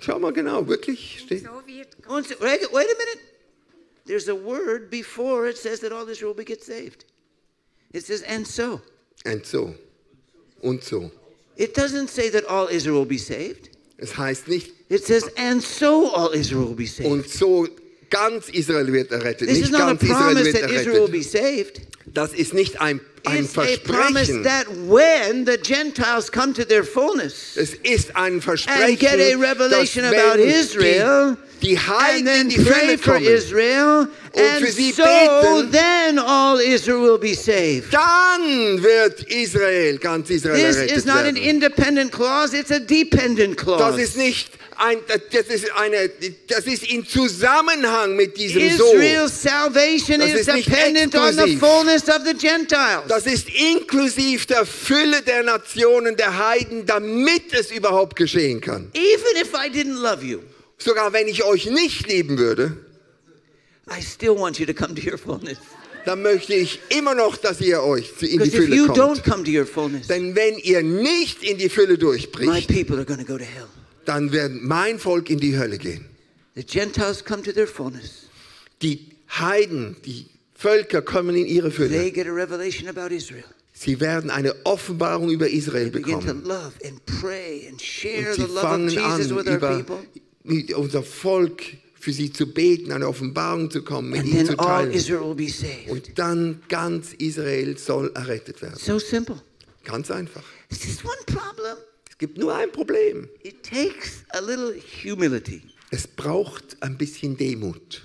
Schau mal genau, wirklich steht. So wird One Wait, a minute. There's a word before it says that all Israel will get saved. It says, and so. Und so. Und so. It doesn't say that all Israel will be saved. Es heißt nicht, It says, and so all Israel will be saved. und so ganz Israel wird errettet. This is Nicht not a ganz Israel promise wird that Israel will be errettet. saved. Das ist nicht ein, ein It's a promise Versprechen. that when the Gentiles come to their fullness Es ist ein Versprechen, get a dass revelation wenn about Israel, die, die and Heiden then die pray Fülle for kommen, Israel, für sie so beten, then all Israel will be saved. dann wird Israel, ganz Israel This errettet is not an independent clause, it's a dependent Das clause. ist nicht ein, das ist eine, das ist in Zusammenhang mit diesem Israel's So. salvation Das is dependent on the fullness of the Gentiles. Das ist inklusiv der Fülle der Nationen, der Heiden, damit es überhaupt geschehen kann. Even if I didn't love you, Sogar wenn ich euch nicht lieben würde, I still want you to come to your fullness. dann möchte ich immer noch, dass ihr euch in die Fülle kommt. fullness, Denn wenn ihr nicht in die Fülle durchbricht, go. Dann wird mein Volk in die Hölle gehen. The Gentiles come to their fullness. Die Heiden, die Völker kommen in ihre They Fülle. get a revelation about Israel. Sie werden eine Offenbarung über Israel bekommen. Und sie fangen an, über unser Volk für sie zu beten, eine Offenbarung zu kommen, mit ihnen zu teilen. Und dann ganz Israel soll errettet werden. So simple. Ganz einfach. There's just one problem. Es gibt nur ein Problem. It takes a little humility. Es braucht ein bisschen Demut.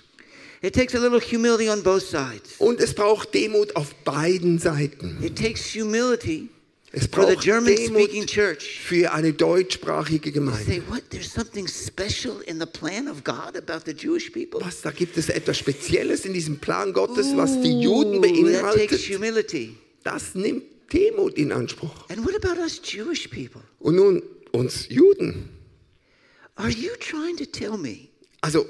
It takes a little humility on both sides. Und es braucht Demut auf beiden Seiten. It takes humility Es for the braucht German speaking Demut church. für eine deutschsprachige Say, Gemeinde. what? There's something special in the plan of God about the Jewish people? Was, da gibt es etwas Spezielles in diesem Plan Gottes, was die Juden Ooh, that takes beinhaltet. humility. Das nimmt Demut in Anspruch. And what about us Jewish people? Und nun uns Juden. Are you trying to tell me Also,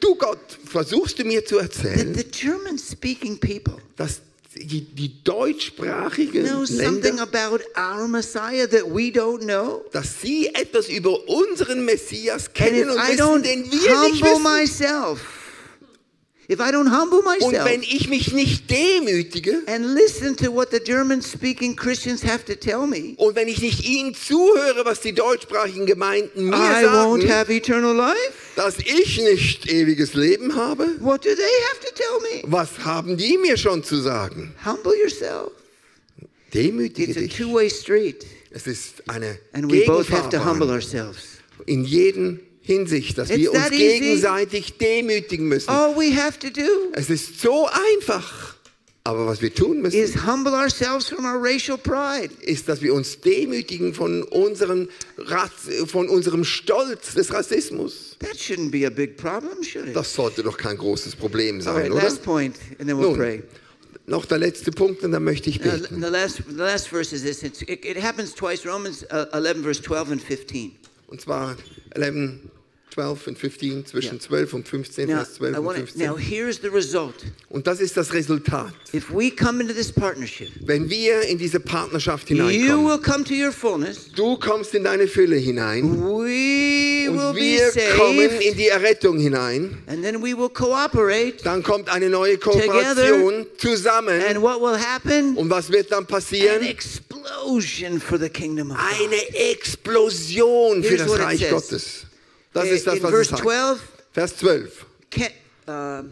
du Gott, versuchst du mir zu that erzählen, the German speaking people dass die, die deutschsprachigen know something Länder, about our Messiah that we don't know? dass sie etwas über unseren Messias kennen und I wissen, den wir nicht wissen. myself, if I don't humble Und myself wenn ich mich nicht demütige and listen to what the German speaking Christians have to tell me, und wenn ich nicht ihnen zuhöre, was die deutschsprachigen Gemeinden mir I won't sagen, have eternal life. dass ich nicht ewiges Leben habe, What do they have to tell me? was haben die mir schon zu sagen? Humble yourself. Demütige It's a dich. two way street, Es ist eine and we both have to humble ourselves. in jeden Hinsicht, dass It's wir uns gegenseitig demütigen müssen. All we have to do Es ist so einfach. Aber was wir tun müssen, is humble ourselves from our racial pride. ist, dass wir uns demütigen von, unseren von unserem Stolz des Rassismus. That shouldn't be a big problem, should it? Das sollte doch kein großes Problem sein, right, oder? last point, and then we'll Nun, pray. noch der letzte Punkt und dann möchte ich beten. the last, the last verse is this. It's, it, it happens twice. Romans 11, verse 12 and 15. Und zwar 11, 12 und 15, zwischen Ja. 12 und 15, Now, Vers 12 I und wanna, 15. now here's the result. Und das ist das Resultat. If we come into this partnership, Wenn wir in diese Partnerschaft you hineinkommen, will come to your fullness. du kommst in deine Fülle hinein We will und be wir kommen in saved, die Errettung hinein, and then we will cooperate. dann kommt eine neue Kooperation zusammen. And what will happen? Und was wird dann An passieren? explosion for the kingdom of God. Eine Explosion für Here's das Reich. Gottes. Das Uh, ist das, in was es verse sagt. 12, Vers 12. Can, um,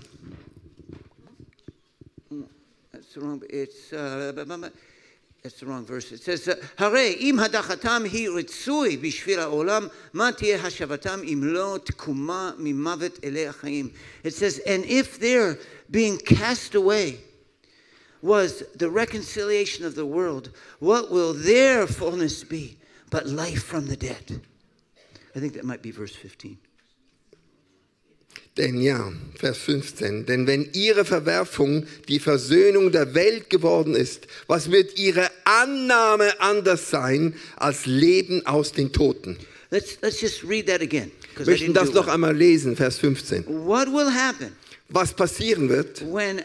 mm, that's the wrong. It's uh, bu- bu- bu- that's the wrong verse. It says, "הרי אם הדחתם היא רצוי בשביל העולם, מה תהיה השבתם אם לא תקומה ממוות אלי החיים?" It says, "And if their being cast away was the reconciliation of the world, what will their fullness be but life from the dead?" I think that might be verse 15. Denn ja, Vers 15, denn wenn ihre Verwerfung die Versöhnung der Welt geworden ist, was wird ihre Annahme anders sein als Leben aus den Toten? Let's, let's just read that again. Wir möchten das noch einmal lesen, Vers 15. What will happen Was passieren wird, when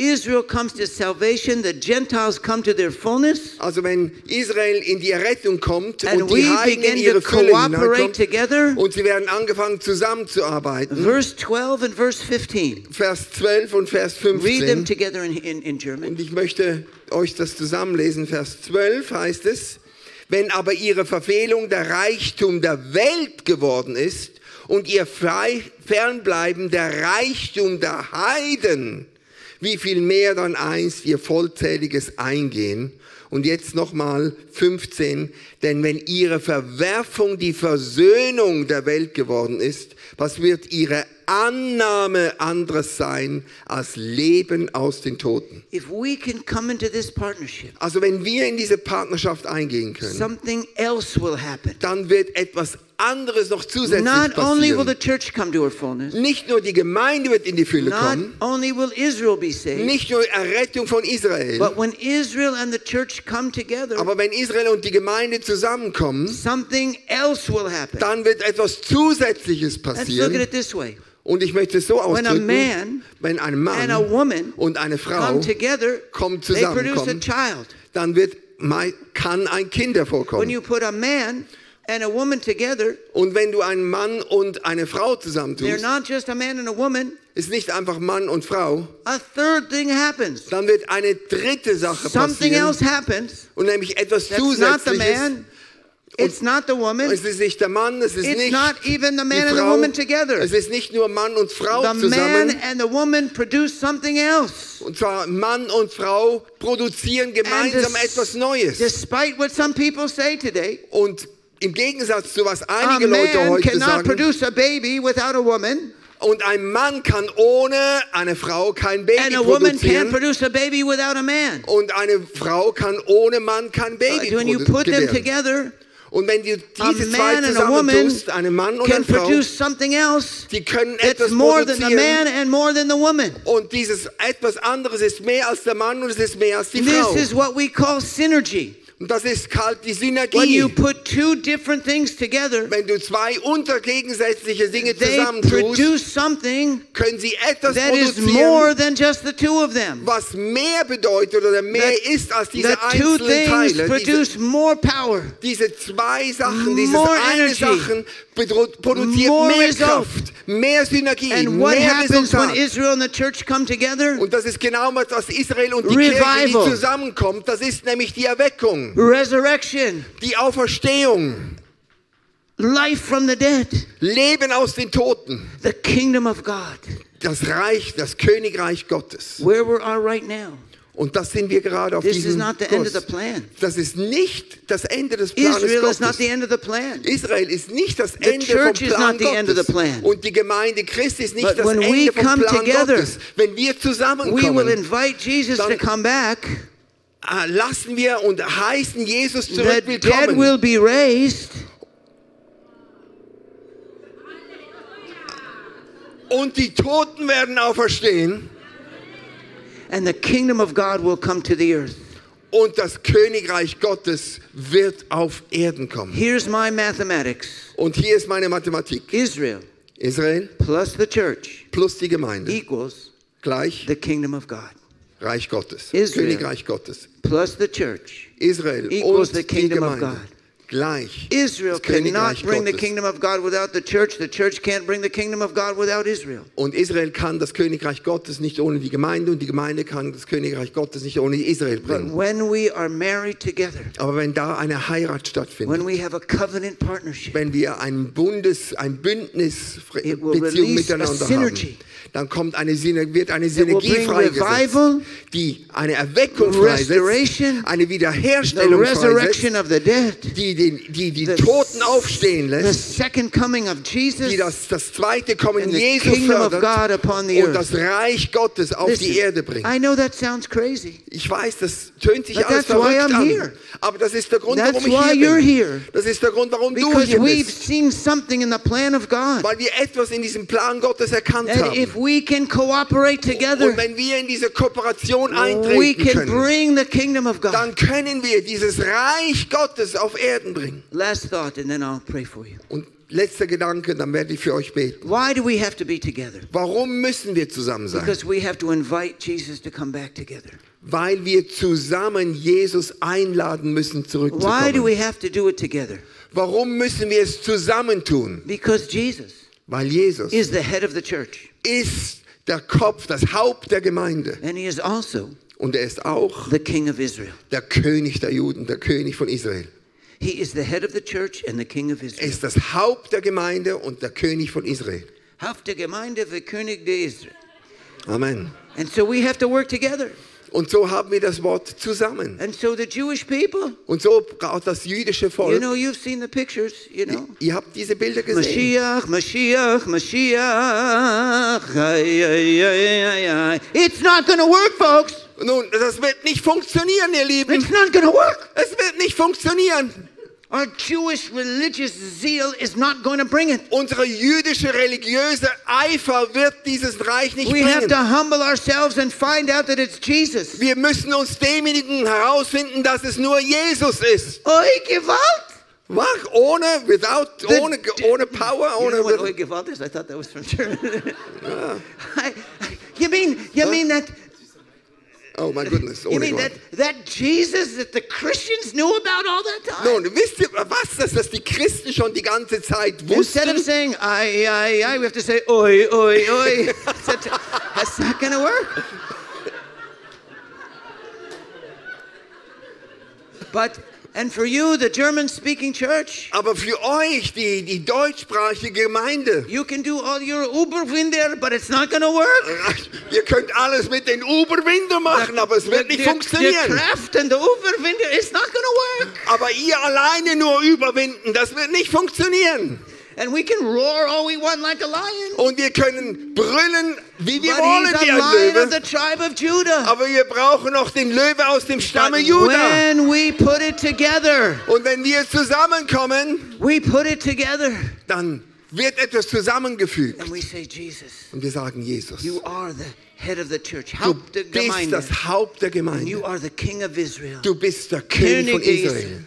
Israel comes to salvation, the Gentiles come to their fullness, also wenn Israel in die Errettung kommt and und die Heiden in begin ihre to Fülle hineinkommt together? und sie werden angefangen zusammenzuarbeiten, Verse 12 and verse 15. Vers 12 und Vers Read them 15. together in, in, in German. Und ich möchte euch das zusammenlesen. Vers 12 heißt es, wenn aber ihre Verfehlung der Reichtum der Welt geworden ist und ihr fernbleiben der Reichtum der Heiden, wie viel mehr dann einst ihr vollzähliges Eingehen. Und jetzt nochmal 15, denn wenn ihre Verwerfung die Versöhnung der Welt geworden ist, was wird ihre Annahme anderes sein als Leben aus den Toten? If we can come into this partnership, Also wenn wir in diese Partnerschaft eingehen können, something else will happen. dann wird etwas anderes noch zusätzlich Not only will the passieren. church come to her fullness, Nicht nur die Gemeinde wird in die Fülle not kommen, only will Israel be saved, nicht nur Errettung von Israel, but when Israel and the church come together, aber wenn Israel und die Gemeinde zusammenkommen, something else will happen. dann wird etwas Zusätzliches Let's look at passieren. it this way. Und ich möchte es so ausdrücken, man wenn ein and a Mann woman und eine Frau come together, kommen zusammenkommen, dann wird, kann ein Kind When hervorkommen. you put a man and a woman together, Und wenn du einen Mann und eine Frau zusammentust, woman. ist nicht einfach Mann und Frau, A third thing happens. dann wird eine dritte Sache Something passieren else happens. und nämlich etwas That's not the Zusätzliches. Man. It's not the woman. Es ist nicht der Mann, es ist It's nicht not even the die man and the Frau. woman together. Es ist nicht nur Mann und Frau The man zusammen. and the woman produce something else. Und zwar Mann und Frau produzieren And gemeinsam des- etwas Neues. Despite what some people say today, Und im Gegensatz zu was a einige Leute man heute sagen, produce a baby without a woman, und ein Mann kann ohne eine Frau kein Baby and a woman produzieren. produce a baby without a man. Und eine Frau kann ohne Mann kein Uh, Baby when you produ- put them gebären. together, Und wenn du diese zwei zusammentust, einen Mann und eine Frau, die können etwas more than the man produzieren. and more than the woman. Und dieses etwas anderes ist mehr als der Mann und es ist mehr als die Frau. This is what we call synergy. Und das ist kalt die when you Synergie. put two different things together, Wenn du zwei untergegensätzliche Dinge they zusammentust, produce something können sie etwas that is produzieren, more than just the two of them. was mehr bedeutet oder mehr That- ist als diese The two einzelnen things Teile. Diese, produce more power. diese zwei Sachen, dieses eine energy. Sachen produziert mehr result. Kraft, mehr Synergie, And what mehr happens when Resultat. Israel and the church come together? Und das ist genau was was Israel und die Kirche, Revival. die zusammenkommt. Das ist nämlich die Erweckung, Resurrection, die Auferstehung, life from the dead, Leben aus den Toten, the kingdom of God. das Reich, das Königreich Gottes. Where we are right now. Und das sind wir gerade auf This is diesem not the end of Kurs. the plan. Das ist nicht das Ende des Planes Israel is not Gottes. the end of the plan. Israel ist nicht das The Ende vom Plan not the end of the Gottes. plan. Und die Gemeinde Christi ist nicht But das when we Ende vom come Plan together, Gottes. Wenn wir We will zusammenkommen, invite Jesus to Dann- come back. Äh, lassen wir und heißen Jesus The zurück dead willkommen. will be raised. Und die Toten werden auferstehen. And the kingdom of God will come to the earth. Und das Königreich Gottes wird auf Erden kommen. Here's my mathematics Und hier ist meine Mathematik. Israel Israel plus the church plus die Gemeinde equals gleich the kingdom of God. Reich Gottes. Israel. Königreich Gottes. Plus the church Israel Equals und the die kingdom of Gemeinde God. Gleich. Israel cannot bring the kingdom of God without the church. The church can't bring the kingdom of God without Israel. Und Israel kann das Königreich Gottes nicht ohne die Gemeinde und die Gemeinde kann das Königreich Gottes nicht ohne Israel But bringen. when we are married together, Aber wenn da eine Heirat stattfindet, when we have a covenant partnership, wenn wir ein Bundes, ein Bündnis, Beziehung miteinander haben, dann kommt eine, Syner- wird eine will Synergie freigesetzt, revival, die eine Erweckung freisetzt, eine Wiederherstellung resurrection freisetzt, of the dead, die den, die, die the, Toten aufstehen lässt, second coming of Jesus, die das, das zweite Kommen Jesu fördert und das Reich Gottes auf Listen, die Erde bringt. I know that sounds crazy. Ich weiß, das tönt sich But alles verrückt an. here. Aber das ist der Grund, That's warum ich hier bin. here. Das ist der Grund, warum du Because hier we've bist. seen something in the plan of God. Weil wir etwas in diesem Plan Gottes erkannt And haben. if we can cooperate together, Und wenn wir in diese Kooperation we eintreten can können, bring the kingdom of God. dann können wir dieses Reich Gottes auf Erden bringen. Last thought, and then I'll pray for you. Und letzter Gedanke, dann werde ich für euch beten. Why do we have to be together? Warum müssen wir zusammen sein? Because we have to invite Jesus to come back together. Weil wir zusammen Jesus einladen müssen, Why do zurückzukommen. we have to do it together? Warum müssen wir es zusammen tun? Because Jesus Weil Jesus is the head of the church, ist der Kopf, das Haupt der Gemeinde. and he is also Und er ist auch the king of Israel. der König der Juden, der König von Israel. He is the head of the church and the king of Er Israel. ist das Haupt der Gemeinde und der König von Israel. Haupt der Gemeinde, the König de Israel. Amen. And so we have to work together. Und so haben wir das Wort zusammen. And so the Jewish people, Und so auch das jüdische you Volk. know, you've seen the pictures, you know. Ihr habt diese Bilder gesehen. Mashiach, Mashiach, Mashiach. Ay, ay, ay, ay. It's not going to work, folks. Nun, das wird nicht funktionieren, ihr Lieben. It's not to work. Es wird nicht funktionieren. Our Jewish religious zeal is not going to bring it. Unsere jüdische religiöse Eifer wird dieses Reich nicht We have to bringen. humble ourselves and find out that it's Jesus. Wir müssen uns demjenigen herausfinden, dass es nur Jesus ist. Oi, Gewalt! Wach, ohne, without, The- ohne, ohne Power, You ohne. know what Oi Gewalt is? I thought that was from German. (laughs) I- you mean, you mean that, oh my goodness, you mean that, that Jesus that the Christians knew about all that time? Nun, wisst ihr was, dass das die Christen schon die ganze Zeit Instead of saying ay ay ay, we have to say oi oi oi. (laughs) That's not gonna work. But and for you, the German-speaking church, Aber für euch, die, die deutschsprachige Gemeinde, you can do all your Uberwinder, but it's not gonna work. ihr könnt alles mit den Uberwinder machen, aber es wird nicht the, the funktionieren. craft and the Uberwinder is not gonna work. Aber ihr alleine nur überwinden, das wird nicht funktionieren. And we can roar all we want like a lion. Und wir können brüllen, wie wir but wollen, wie ein lion of the Löwe. tribe of Judah. Aber wir brauchen noch den Löwe aus dem Stamme But Juda. when we put it together, Und wenn wir zusammenkommen, we put it together. dann wird etwas zusammengefügt. And we say, Jesus, Und wir sagen, Jesus, you are the head of the church. du Haupt der bist Gemeinde. das Haupt der And you Gemeinde. are the king of Israel. Du bist der König von König Israel.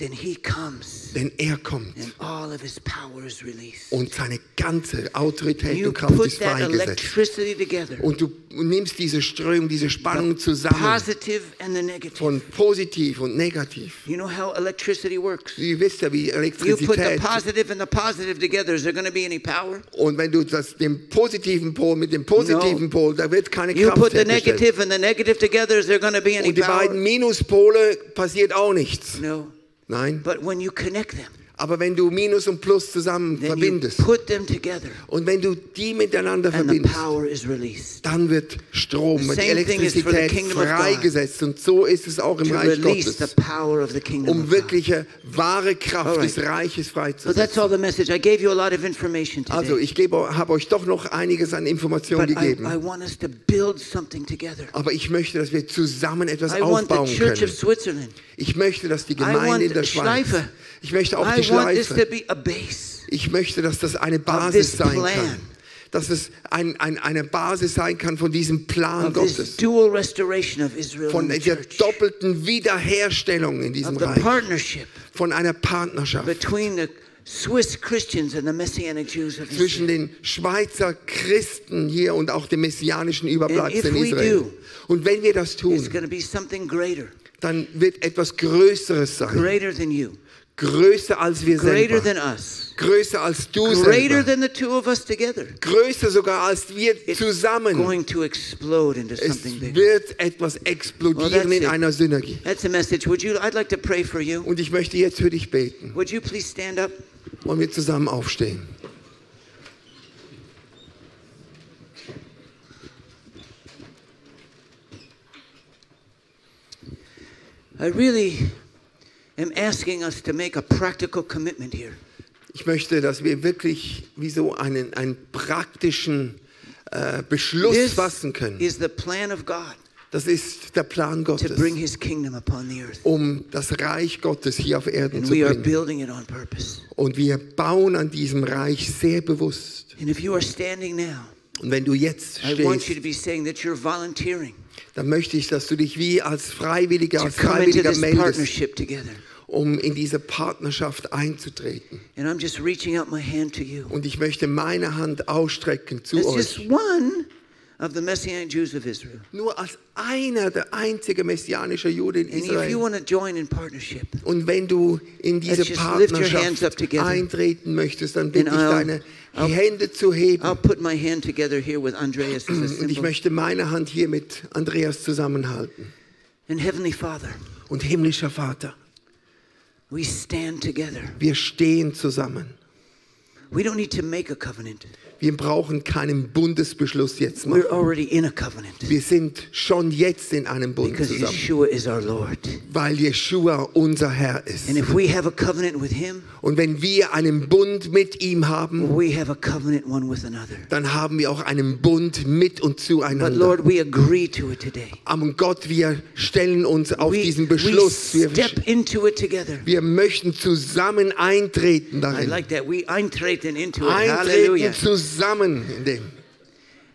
Then he comes Denn er kommt and all of his power is released. und seine ganze Autorität You und Kraft put ist that freigesetzt. electricity together. Und du nimmst diese Strömung, diese Spannung zusammen Positive and the negative. von positiv und negativ. You know how electricity works? Ihr wisst ja, wie You put the Elektrizität positive and the positive together. Is there going to be any power? und wenn du das den positiven Pol mit dem positiven No. Pol, da wird keine You Kraft put the negative and the negative together. Is there going to be any Und die power? beiden Minuspole passiert auch nichts. No. Nein. But when you connect them, Aber wenn du Minus und Plus zusammen then you verbindest put them together, und wenn du die miteinander and the verbindest, power is released dann wird Strom The und same thing is for the Elektrizität kingdom of God. freigesetzt. Und so ist es auch im to Reich release the Gottes, power of the kingdom um of God. wirkliche wahre Kraft Alright. des Reiches So that's freizusetzen. all the message. I gave you a lot of information Also today. ich habe euch doch noch einiges an Informationen But I, gegeben. I want us to build something together. Aber ich möchte, dass wir zusammen etwas I want the aufbauen Church of können. Switzerland. Ich möchte, dass die I Gemeinde in der Schweiz, Schleife. Ich möchte auch die Schleife, ich möchte, dass das eine Basis sein kann. Dass es ein, ein, eine Basis sein kann von diesem Plan Gottes. Von der doppelten Wiederherstellung in diesem Reich. partnership Von einer Partnerschaft between the Swiss Christians and the Messianic Jews of zwischen den Schweizer Christen hier und auch dem messianischen Überbleibsel in Israel. do, Und wenn wir das tun, dann wird etwas Größeres sein. Größer als wir greater selber. than us, Größer als du greater selber. than the two of us together. Größer sogar als wir It's zusammen. going to explode into Es something bigger. wird etwas Well, explodieren that's in it. einer Synergie. That's the message. Would you? I'd like to pray for you. Und ich möchte jetzt für dich beten. Would you please stand up? Wollen wir zusammen aufstehen? I really Ich möchte, dass wir wirklich wie so einen, einen praktischen äh, Beschluss This fassen können. is the plan of God Das ist der Plan to Gottes, bring His kingdom upon the earth, um das Reich Gottes hier auf Erden and zu we are bringen. building it on purpose. Und wir bauen an diesem Reich sehr bewusst. And if you are standing now, Und wenn du jetzt stehst, dann möchte ich, dass du dich wie als Freiwilliger, als Freiwilliger meldest. Um in diese Partnerschaft einzutreten. And I'm just reaching out my hand to you. Und ich möchte meine Hand ausstrecken zu just euch. one of the Messianic Jews of Israel. Nur als einer, der einzige messianische Jude in And if you Israel. want to join in partnership, Und wenn du in diese just Partnerschaft eintreten möchtest, dann bitte ich deine I'll- Hände zu heben. I'll put my hand together here with Andreas Und ich möchte meine Hand hier mit Andreas zusammenhalten. And Heavenly Father, Und himmlischer Vater. Wir stehen zusammen. We don't need to make a covenant. Wir brauchen keinen Bundesbeschluss jetzt machen. We're already in a covenant Wir sind schon jetzt in einem Bund because zusammen, Yeshua is our Lord. weil Yeshua unser Herr ist. And if we have a covenant with Him, Und wenn wir einen Bund mit ihm haben, we have a covenant one with another. dann haben wir auch einen Bund mit und But zueinander. Lord, we agree to it today. Aber Gott, wir stellen uns auf We, diesen we Beschluss. Wir, step into it together. wir möchten zusammen eintreten I darin. like that. We eintreten into it. Hallelujah. Eintreten zusammen in dem.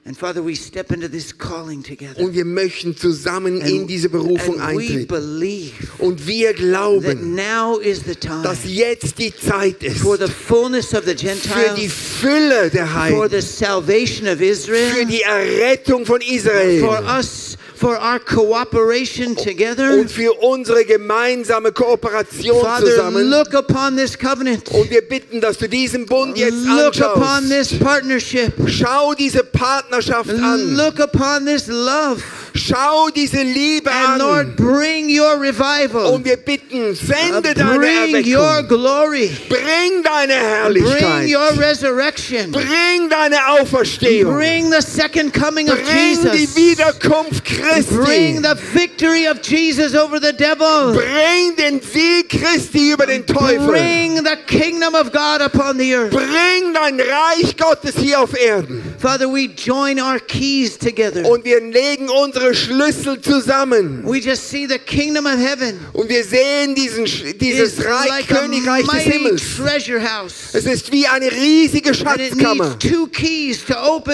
And Father, we step into this calling together. Und wir möchten zusammen in diese Berufung and we eintreten. believe Und wir that glauben, now is the time dass jetzt die Zeit ist for the fullness of the für die Gentiles, Fülle der for Heiden, the salvation of für Israel, die Errettung von for Israel us, for our cooperation together. und für unsere gemeinsame Kooperation Father, zusammen. look upon this covenant. Und wir bitten, dass du diesen Bund jetzt Look upon this partnership. Schau diese Partnerschaft an. Look upon this love. Schau diese Liebe And Lord, an. bring your revival. Und wir bitten, Uh, sende deine Bring your glory. Bring deine Bring Herrlichkeit. your resurrection. Bring deine Auferstehung. Bring the second coming of Bring die Jesus. Wiederkunft Christi. Bring the victory of Jesus over the devil. Bring den Sieg Christi über den Teufel. Bring the kingdom of God upon the earth. Bring dein Reich Gottes hier auf Erden. Father, we join our keys together. Und wir legen unsere Schlüssel zusammen. We just see the kingdom of heaven Und wir sehen diesen, dieses Reich, like Königreich des Himmels. treasure house. Es ist wie eine riesige Schatzkammer.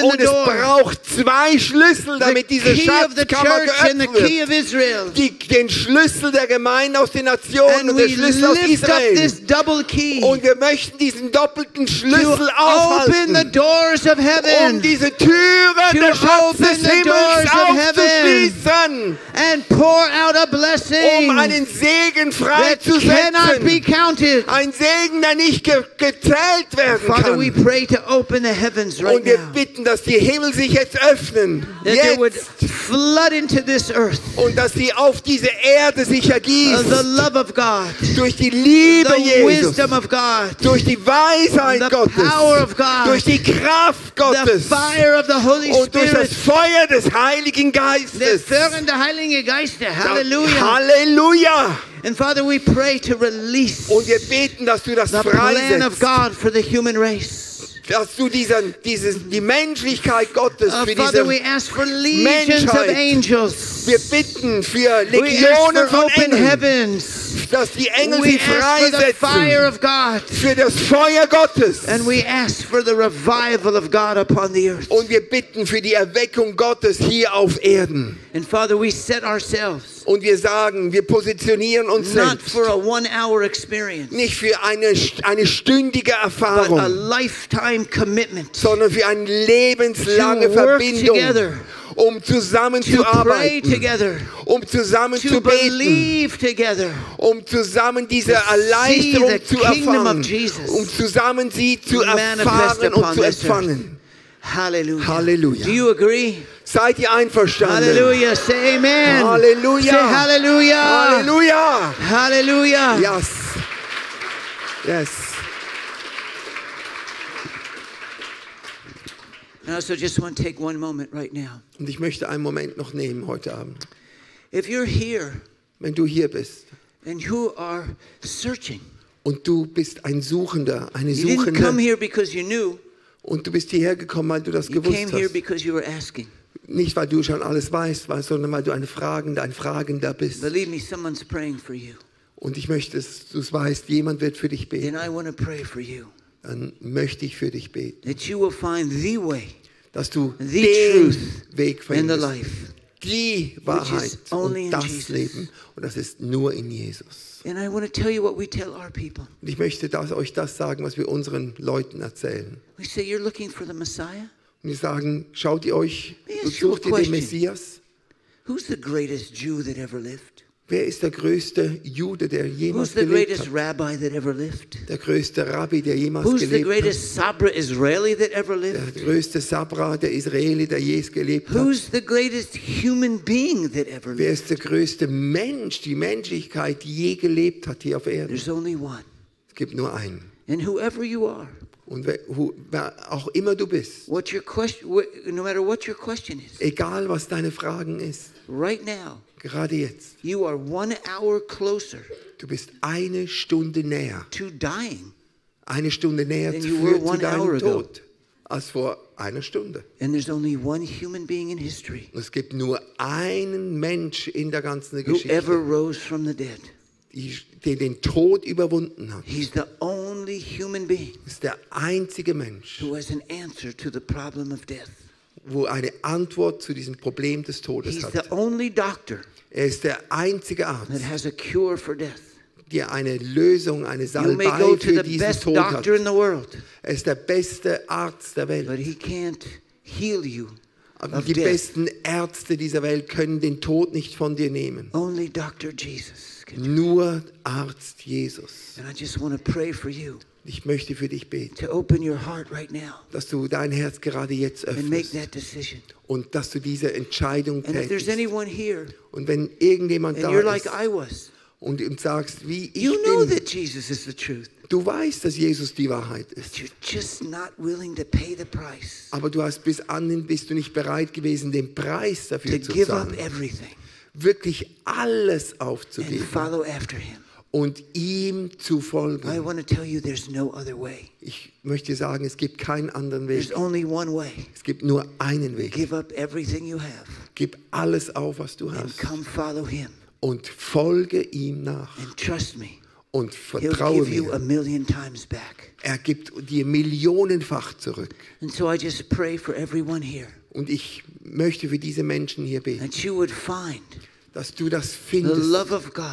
Und es braucht zwei Schlüssel, damit diese Schatzkammer geöffnet wird. Die, den Schlüssel der Gemeinde aus den Nationen und we Schlüssel aus Israel. Und wir möchten diesen doppelten Schlüssel aufhalten, um diese Türe To der Schatz open des Himmels doors aufzuschließen, and pour out a blessing um einen Segen freizusetzen. Ein Segen, der nicht ge gezählt werden Father, we kann. pray to open the heavens right Und wir bitten, dass die Himmel sich jetzt öffnen. That they would Jetzt. flood into this earth Und dass sie auf diese Erde sich ergießt. the love of God, Durch die Liebe the Jesus. wisdom of God, Durch die Weisheit The Gottes. power of God. Durch die Kraft the Gottes. fire of the Holy Und durch Spirit, das Feuer des Heiligen der Geistes. führende Heilige Geist. Halleluja. Halleluja. And Father, we pray to release Und wir beten, dass du das the plan of freisetzt. God for the human race. Dass du diesen, dieses, die Menschlichkeit Gottes Uh, für Father, diese we ask for legions of Menschheit. angels. Wir bitten für We ask Legionen for von open Engeln, heavens. dass die Engel We sie ask for the fire freisetzen of God. für das Feuer Gottes. And we ask for the revival of God upon the earth. Und wir bitten für die Erweckung Gottes hier auf Erden. And Father, we set ourselves Und wir sagen, wir positionieren uns not selbst for a one hour experience, nicht für eine, eine stündige but a Erfahrung, lifetime commitment sondern für eine lebenslange To work Verbindung, together. um zusammenzuarbeiten, together, um zusammen to zu beten, together. um zusammen diese Erleichterung zu erfahren, um zusammen sie zu erfahren und zu empfangen. Hallelujah. Hallelujah. Do you agree? Seid ihr einverstanden? Hallelujah. Say amen. Halleluja. Say hallelujah. Halleluja. Hallelujah. Yes. Yes. And I also just want to take one moment right now. Und ich möchte einen Moment noch nehmen heute Abend. If you're here Wenn du hier bist and you are searching, und du bist ein Suchender, eine you didn't come Suchende here because you knew, und du bist hierher gekommen, weil du das you gewusst came here hast. because you were asking. Nicht, weil du schon alles weißt, sondern weil du ein Fragender, ein Fragender bist. Believe me, someone's praying for you. Und ich möchte, dass du es weißt, jemand wird für dich beten. I want to pray for you Dann möchte ich für dich beten, that you will find the way dass du The den truth Weg findest. Die Wahrheit und das Jesus. Leben. Und das ist nur in Jesus. And I want to tell you what we tell our people. Und ich möchte das, euch das sagen, was wir unseren Leuten erzählen. We say, You're looking for the Messiah? Und wir sagen, schaut ihr euch, a sucht ihr den. Messias? Who's the greatest Jew that ever lived? Wer ist der größte Jude, der Who's jemals the gelebt greatest hat? rabbi that ever lived? Der größte Rabbi, der jemals Who's the gelebt hat? greatest Sabra Israeli that ever Der lived? größte Sabra, der Israeli, der je gelebt hat. Who's the greatest human being that ever Wer lived? ist der größte Mensch, die Menschlichkeit, die je gelebt hat hier auf Erden? There's only one. Es gibt nur einen. And whoever you are, Und wer, hu- wer auch immer du bist, what your question, wh- no matter what your question is, egal was deine Fragen ist, right now, gerade jetzt, you are one hour closer du bist eine Stunde näher, to dying. eine Stunde näher zu deinem ago. Tod als vor einer Stunde. And there's only one human being in history es gibt nur einen Mensch in der ganzen who ever Geschichte, rose from the dead. der den Tod überwunden hat. He's the only human being ist der einzige Mensch, who has an answer to the problem of death. Wo eine Antwort zu diesem Problem des Todes He's hat. the only doctor Er ist der einzige that Arzt, has a cure for death. der eine Lösung, eine Salbei für diesen Tod hat. Er ist der beste Arzt der but Welt. he can't heal you Aber die death. besten Ärzte dieser Welt können den Tod nicht von dir nehmen. Only Dr. Jesus. Nur Arzt Jesus. And I just want to pray for you Ich möchte für dich beten, to open your heart right now dass du dein Herz gerade jetzt öffnest und dass du diese Entscheidung tätigst. Und wenn irgendjemand and da like ist I was, und ihm sagst, wie ich you know bin, that Jesus is the truth, du weißt, dass Jesus die Wahrheit ist. but you're just not willing to pay the price, Aber du hast bis anhin bist du nicht bereit gewesen, den Preis dafür zu zahlen. Wirklich alles aufzugeben follow after him. Und ihm zu I folgen. want to tell you there's no other way. Ich möchte sagen, es gibt keinen anderen Weg. There's only one way. Es gibt nur einen Weg. Give up everything you have Gib alles auf, was du and hast und folge ihm nach And trust me, und vertraue mir. Er gibt dir millionenfach zurück. And so I just pray for everyone here Und ich möchte für diese Menschen hier beten, that you would find dass du das the findest, love of God,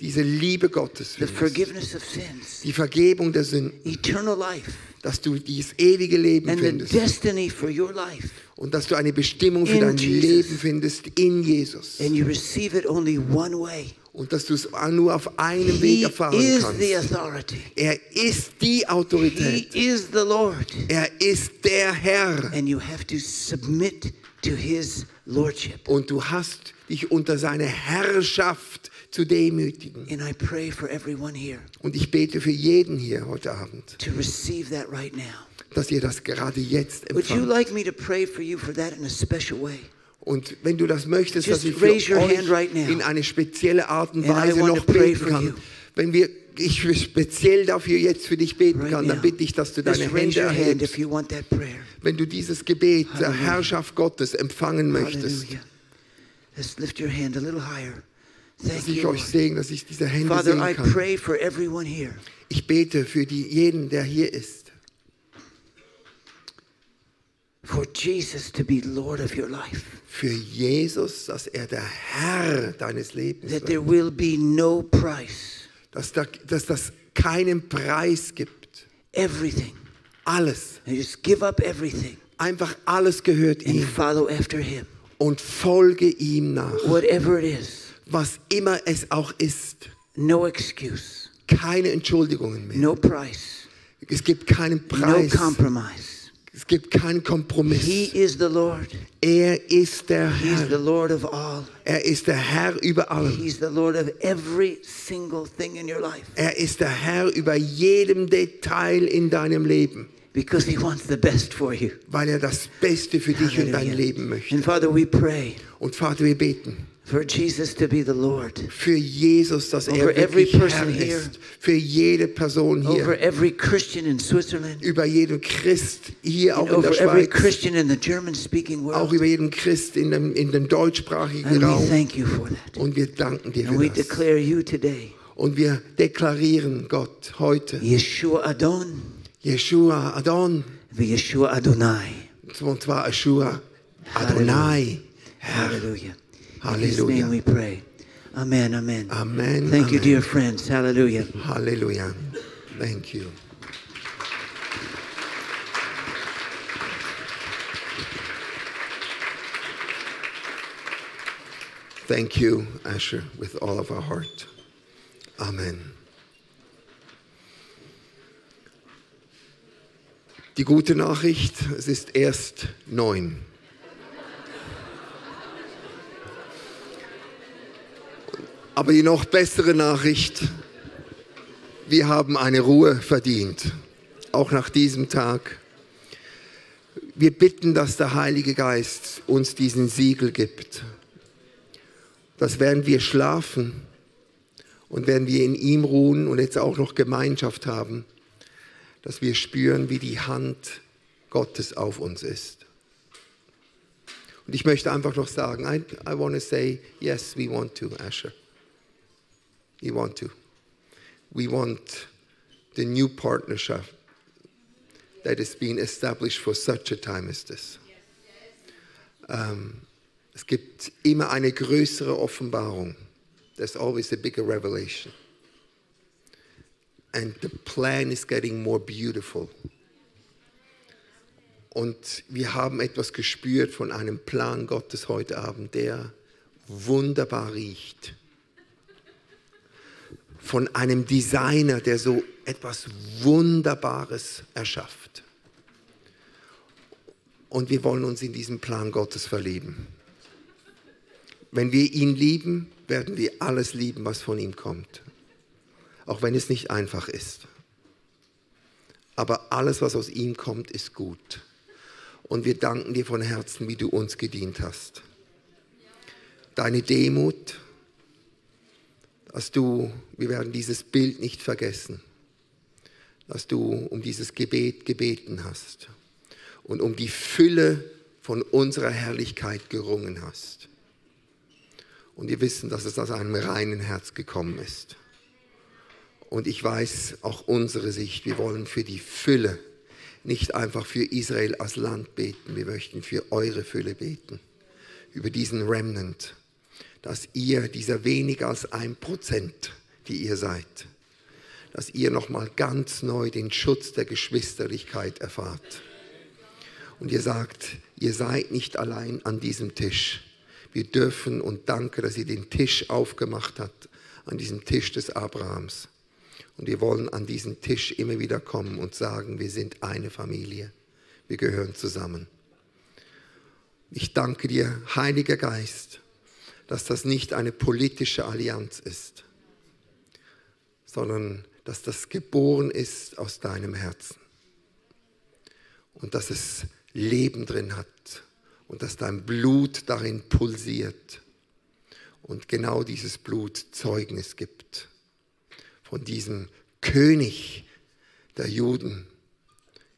diese Liebe Gottes the findest, forgiveness of sins, die Vergebung der Sünden, eternal life, dass du dieses ewige Leben and the findest destiny for your life. und dass du eine Bestimmung für In dein Jesus. Leben findest in Jesus And you receive it only one way. und dass du es nur auf einem Weg He erfahren is the kannst. Er ist die He Autorität. is the Lord. Er ist der Herr und du hast dich unter seine Herrschaft zu demütigen. And I pray for everyone here Und ich bete für jeden hier heute Abend, to receive that right now. dass ihr das gerade jetzt Would you empfangt. like me to pray for you for that in a special way? Und wenn du das möchtest, Just dass ich für euch right in eine spezielle Art und Weise noch beten kann, you. wenn wir, ich speziell dafür jetzt für dich beten kann, dann bitte ich, dass du deine Hände erhebst. Wenn du dieses Gebet der Halleluja. Herrschaft Gottes empfangen möchtest, Let's lift your hand a little higher. Thank dass ich you. euch segne, dass ich diese Hände Father, I sehen kann. pray for everyone here. Ich bete für die, jeden, der hier ist, For Jesus to be Lord of your life. für Jesus, dass er der Herr deines Lebens That there will be no price. Dass, da, dass das keinen Preis gibt. Everything. Alles. And just give up everything Einfach alles gehört and ihm. follow after him. Und folge ihm nach. Whatever it is. Was immer es auch ist. No excuse. Keine Entschuldigungen mehr. No price. Es gibt keinen No Preis. compromise. Es gibt keinen Kompromiss. He is the Lord. Er ist der He's the Herr. Lord of all. Er ist der Herr über allem. He's the Lord of every single thing in your life Er ist der Herr über jedem Detail in deinem Leben, because He wants the best for you. weil er das Beste für dich und dein. Leben möchte. And Father, we pray Und Vater, wir beten for Jesus to be the Lord für Jesus, dass Over er every wirklich person Herr here. ist. Für jede Person over hier. every Christian in Switzerland, Über jeden Christ hier auch and in der over every Schweiz. Christian in the German speaking Auch world. über jeden Christ in dem, in dem deutschsprachigen And we Raum. thank you for that. Und wir danken dir And we für das. declare you today, Und wir deklarieren Gott heute, Yeshua Adon, Yeshua Adon, Yeshua Adonai. Yeshua Adonai, Herr. Hallelujah. In His Hallelujah. name we pray. Amen, amen. Amen. Thank you, dear friends. Hallelujah. Hallelujah. Thank you. Thank you, Asher, with all of our heart. Amen. Die gute Nachricht, es ist erst neun. Aber die noch bessere Nachricht, wir haben eine Ruhe verdient, auch nach diesem Tag. Wir bitten, dass der Heilige Geist uns diesen Siegel gibt, dass während wir schlafen und während wir in ihm ruhen und jetzt auch noch Gemeinschaft haben, dass wir spüren, wie die Hand Gottes auf uns ist. Und ich möchte einfach noch sagen, I, I want to say, yes, we want to, Asher. We want to. We want the new partnership that is being established for such a time as this. Ähm, es gibt immer eine größere Offenbarung. There's always a bigger revelation. And the plan is getting more beautiful. Und wir haben etwas gespürt von einem Plan Gottes heute Abend, der wunderbar riecht. Von einem Designer, der so etwas Wunderbares erschafft. Und wir wollen uns in diesen Plan Gottes verlieben. Wenn wir ihn lieben, werden wir alles lieben, was von ihm kommt. Auch wenn es nicht einfach ist. Aber alles, was aus ihm kommt, ist gut. Und wir danken dir von Herzen, wie du uns gedient hast. Deine Demut, dass du, wir werden dieses Bild nicht vergessen, dass du um dieses Gebet gebeten hast und um die Fülle von unserer Herrlichkeit gerungen hast. Und wir wissen, dass es aus einem reinen Herz gekommen ist. Und ich weiß auch unsere Sicht, wir wollen für die Fülle, nicht einfach für Israel als Land beten, wir möchten für eure Fülle beten, über diesen Remnant, dass ihr dieser weniger als ein Prozent, die ihr seid, dass ihr nochmal ganz neu den Schutz der Geschwisterlichkeit erfahrt. Und ihr sagt, ihr seid nicht allein an diesem Tisch. Wir dürfen und danke, dass ihr den Tisch aufgemacht habt, an diesem Tisch des Abrahams. Und wir wollen an diesen Tisch immer wieder kommen und sagen, wir sind eine Familie. Wir gehören zusammen. Ich danke dir, Heiliger Geist, dass das nicht eine politische Allianz ist, sondern dass das geboren ist aus deinem Herzen und dass es Leben drin hat und dass dein Blut darin pulsiert und genau dieses Blut Zeugnis gibt von diesem König der Juden,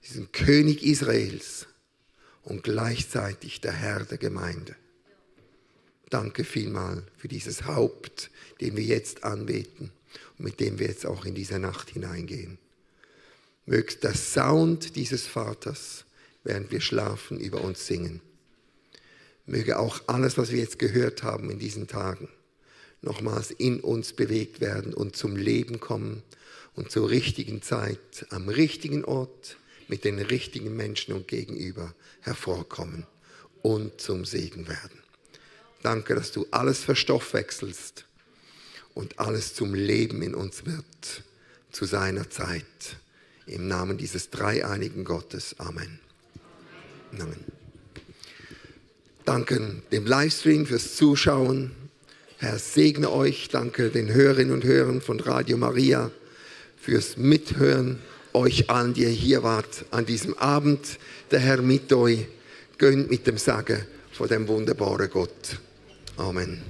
diesem König Israels und gleichzeitig der Herr der Gemeinde. Danke vielmal für dieses Haupt, den wir jetzt anbeten und mit dem wir jetzt auch in diese Nacht hineingehen. Mögt der Sound dieses Vaters, während wir schlafen, über uns singen. Möge auch alles, was wir jetzt gehört haben in diesen Tagen, nochmals in uns bewegt werden und zum Leben kommen und zur richtigen Zeit, am richtigen Ort, mit den richtigen Menschen und gegenüber hervorkommen und zum Segen werden. Danke, dass du alles verstoffwechselst und alles zum Leben in uns wird, zu seiner Zeit. Im Namen dieses dreieinigen Gottes. Amen. Amen. Danke dem Livestream fürs Zuschauen. Herr, segne euch. Danke den Hörerinnen und Hörern von Radio Maria fürs Mithören. Euch allen, die ihr hier wart an diesem Abend. Der Herr mit euch. Gönnt mit dem Sagen von dem wunderbaren Gott. Amen.